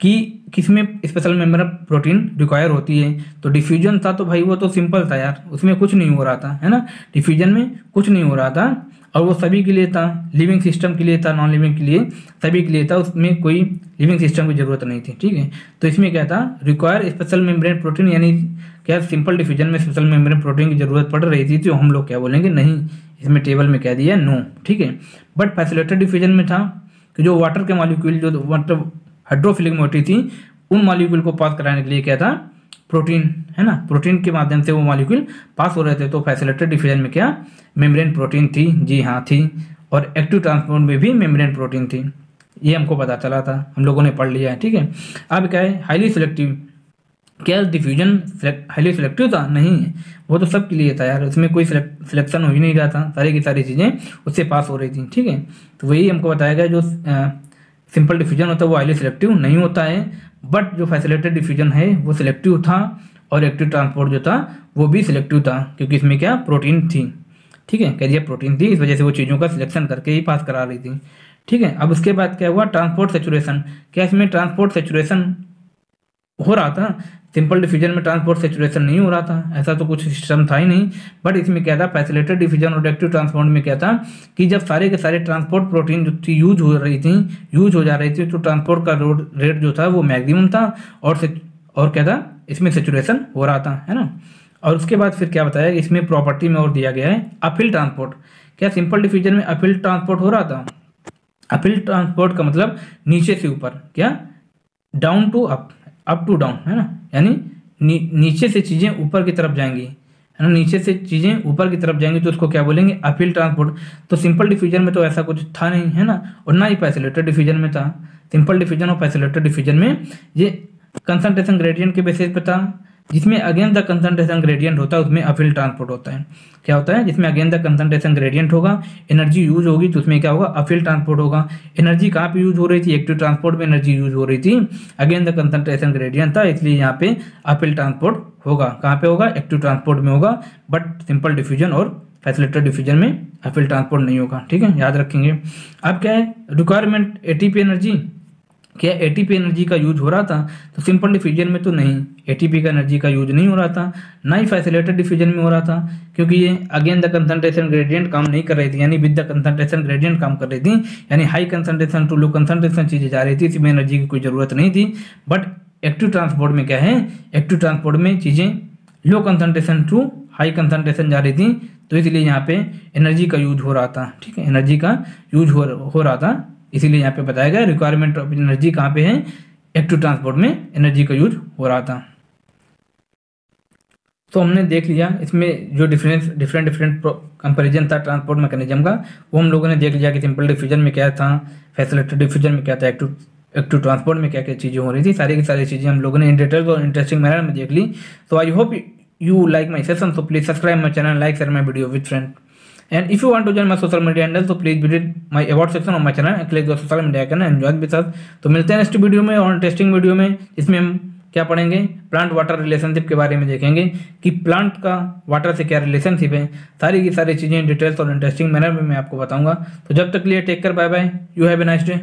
कि किसमें स्पेशल मेंबर प्रोटीन रिक्वायर होती है? तो डिफ्यूजन था तो भाई वो तो सिंपल था यार। उसमें कुछ नहीं हो रहा था, है ना? डिफ्यूजन में कुछ नहीं हो रहा था। और वो सभी के लिए था लिविंग सिस्टम के लिए था नॉन लिविंग के लिए, सभी के लिए था, उसमें कोई लिविंग सिस्टम की ज़रूरत नहीं थी, ठीक है? तो इसमें क्या था रिक्वायर स्पेशल मेम्ब्रेन प्रोटीन यानी क्या सिंपल डिफ्यूजन में स्पेशल मेम्ब्रेन प्रोटीन की ज़रूरत पड़ रही थी तो हम लोग क्या बोलेंगे, नहीं, इसमें टेबल में कह दिया नो ठीक है? बट फैसिलेटेड डिफ्यूजन में था कि जो वाटर के मॉलिक्यूल जो वाटर हाइड्रोफिलिक मोटी थी, उन मॉलिक्यूल को पास कराने के लिए क्या था प्रोटीन, है ना? प्रोटीन के माध्यम से वो मॉलिक्यूल पास हो रहे थे तो फैसिलेटेड डिफ्यूजन में क्या? मेम्ब्रेन प्रोटीन थी, जी हाँ थी। और एक्टिव ट्रांसपोर्ट में भी मेम्ब्रेन प्रोटीन थी। ये हमको पता चला था, हम लोगों ने पढ़ लिया है, ठीक है? अब क्या है? हाईली सिलेक्टिव क्या डिफ्यूजन हाईली सिलेक्टिव था? नहीं है। वो तो सब के लिए था यार, उसमें कोई सिलेक्शन हो ही नहीं रहा था। सारी की सारी चीज़ें उससे पास हो रही थी, ठीक है? तो वही हमको बताया गया जो सिंपल डिफ्यूजन होता है, वो हाईली सिलेक्टिव नहीं होता है। बट जो फैसिलेटेड डिफ्यूजन है, वो सिलेक्टिव था और एक्टिव ट्रांसपोर्ट जो था, वो भी सिलेक्टिव था, क्योंकि इसमें क्या? प्रोटीन थी। ठीक है? कह दिया प्रोटीन थी, इस वजह से वो चीज़ों का सिलेक्शन करके ही पास करा रही थी। ठीक है? अब उसके बाद क्या हुआ? ट्रांसपोर्ट सेचुरेशन क्या इसमें ट्रांसपोर्ट सेचुरेशन हो रहा था? सिंपल डिफ्यूजन में ट्रांसपोर्ट सेचुरेशन नहीं हो रहा था, ऐसा तो कुछ सिस्टम था ही नहीं बट इसमें क्या था फैसिलेटेड डिफ्यूजन और एक्टिव ट्रांसपोर्ट में क्या था कि जब सारे के सारे ट्रांसपोर्ट प्रोटीन जो थी यूज़ हो रही थी यूज़ हो जा रही थी तो ट्रांसपोर्ट का रोड रेट जो था वो मैक्सिमम था और और क्या था, इसमें सेचुरेशन हो रहा था, है ना? और उसके बाद फिर क्या बताया, इसमें प्रॉपर्टी में और दिया गया है अफिल ट्रांसपोर्ट क्या सिंपल डिफ्यूजन में अफिल ट्रांसपोर्ट हो रहा था? अफिल ट्रांसपोर्ट का मतलब नीचे से ऊपर, क्या? Down to up up to down है ना? यानी नी, नीचे से चीज़ें ऊपर की तरफ़ जाएँगी। है ना नीचे से चीज़ें ऊपर की तरफ़ जाएँगी तो उसको क्या बोलेंगे? अपील ट्रांसपोर्ट तो सिंपल डिफ्यूजन में तो ऐसा कुछ था नहीं है ना? और ना ही पैसोलेटेड डिफ्यूजन में था। सिंपल डिफ्यूजन और पैसोलेटेड डिफ्यूजन में ये कंसंट्रेशन ग्रेडियंट के बेसिस पे था। जिसमें अगेन द कंसनट्रेशन ग्रेडियंट होता है, उसमें अपील ट्रांसपोर्ट होता है। क्या होता है? जिसमें अगेन द कंसनट्रेशन ग्रेडियंट होगा एनर्जी यूज़ होगी तो उसमें क्या होगा? अपील ट्रांसपोर्ट होगा। एनर्जी कहाँ पे यूज़ हो रही थी? एक्टिव ट्रांसपोर्ट में एनर्जी यूज़ हो रही थी। अगेन द कंसनट्रेशन ग्रेडियंट था, इसलिए यहाँ पे अपील ट्रांसपोर्ट होगा। कहाँ पे होगा? एक्टिव ट्रांसपोर्ट में होगा। बट सिंपल डिफ्यूजन और फैसिलिटेड डिफ्यूजन में अपील ट्रांसपोर्ट नहीं होगा। ठीक है? याद रखेंगे। अब क्या है? रिक्वायरमेंट एटीपी एनर्जी क्या एटीपी एनर्जी का यूज़ हो रहा था तो सिंपल डिफ्यूजन में तो नहीं। एटीपी का एनर्जी का यूज़ नहीं हो रहा था। ना ही फैसिलेटेड डिफ्यूजन में हो रहा था क्योंकि ये अगेन द कंसंट्रेशन ग्रेडियंट काम नहीं कर रही थी यानी विद द कंसंट्रेशन ग्रेडियंट काम कर रही थी यानी high concentration to low concentration चीज़ें जा रही थी इसमें एनर्जी की कोई ज़रूरत नहीं थी। बट एक्टिव ट्रांसपोर्ट में क्या है? एक्टिव ट्रांसपोर्ट में चीज़ें low concentration to high concentration जा रही थी तो इसलिए यहाँ पे एनर्जी का यूज़ हो रहा था ठीक है? एनर्जी का यूज़ हो, हो रहा था। इसीलिए यहाँ पे बताया गया रिक्वायरमेंट ऑफ़ एनर्जी कहाँ पे है? एक्टिव ट्रांसपोर्ट में एनर्जी का यूज़ हो रहा था। तो हमने देख लिया, इसमें जो डिफरेंस डिफरेंट डिफरेंट कंपेरिजन था ट्रांसपोर्ट मैकेनिज्म का, वो हम लोगों ने देख लिया कि सिंपल डिफ्यूजन में क्या था फैसिलिटी डिफ्यूजन में क्या था एक्टिव एक्टिव ट्रांसपोर्ट में क्या क्या चीज़ें हो रही थी, सारी की सारी चीज़ें हम लोगों ने इन डिटेल और इंटरेस्टिंग मैनर में देख ली। तो I hope you like my session so please subscribe my channel like share my video with friend And if you want to join my social media handle, so please visit my about section on my channel and click the social media icon and join with us. तो मिलते हैं नेक्स्ट वीडियो में और टेस्टिंग वीडियो में जिसमें हम क्या पढ़ेंगे? प्लांट वाटर रिलेशनशिप के बारे में देखेंगे कि प्लांट का वाटर से क्या रिलेशनशिप है। सारी की सारी चीज़ें डिटेल्स और इंटरेस्टिंग मैनर में मैं आपको बताऊँगा। तो जब तक लिए take care bye bye you have a nice day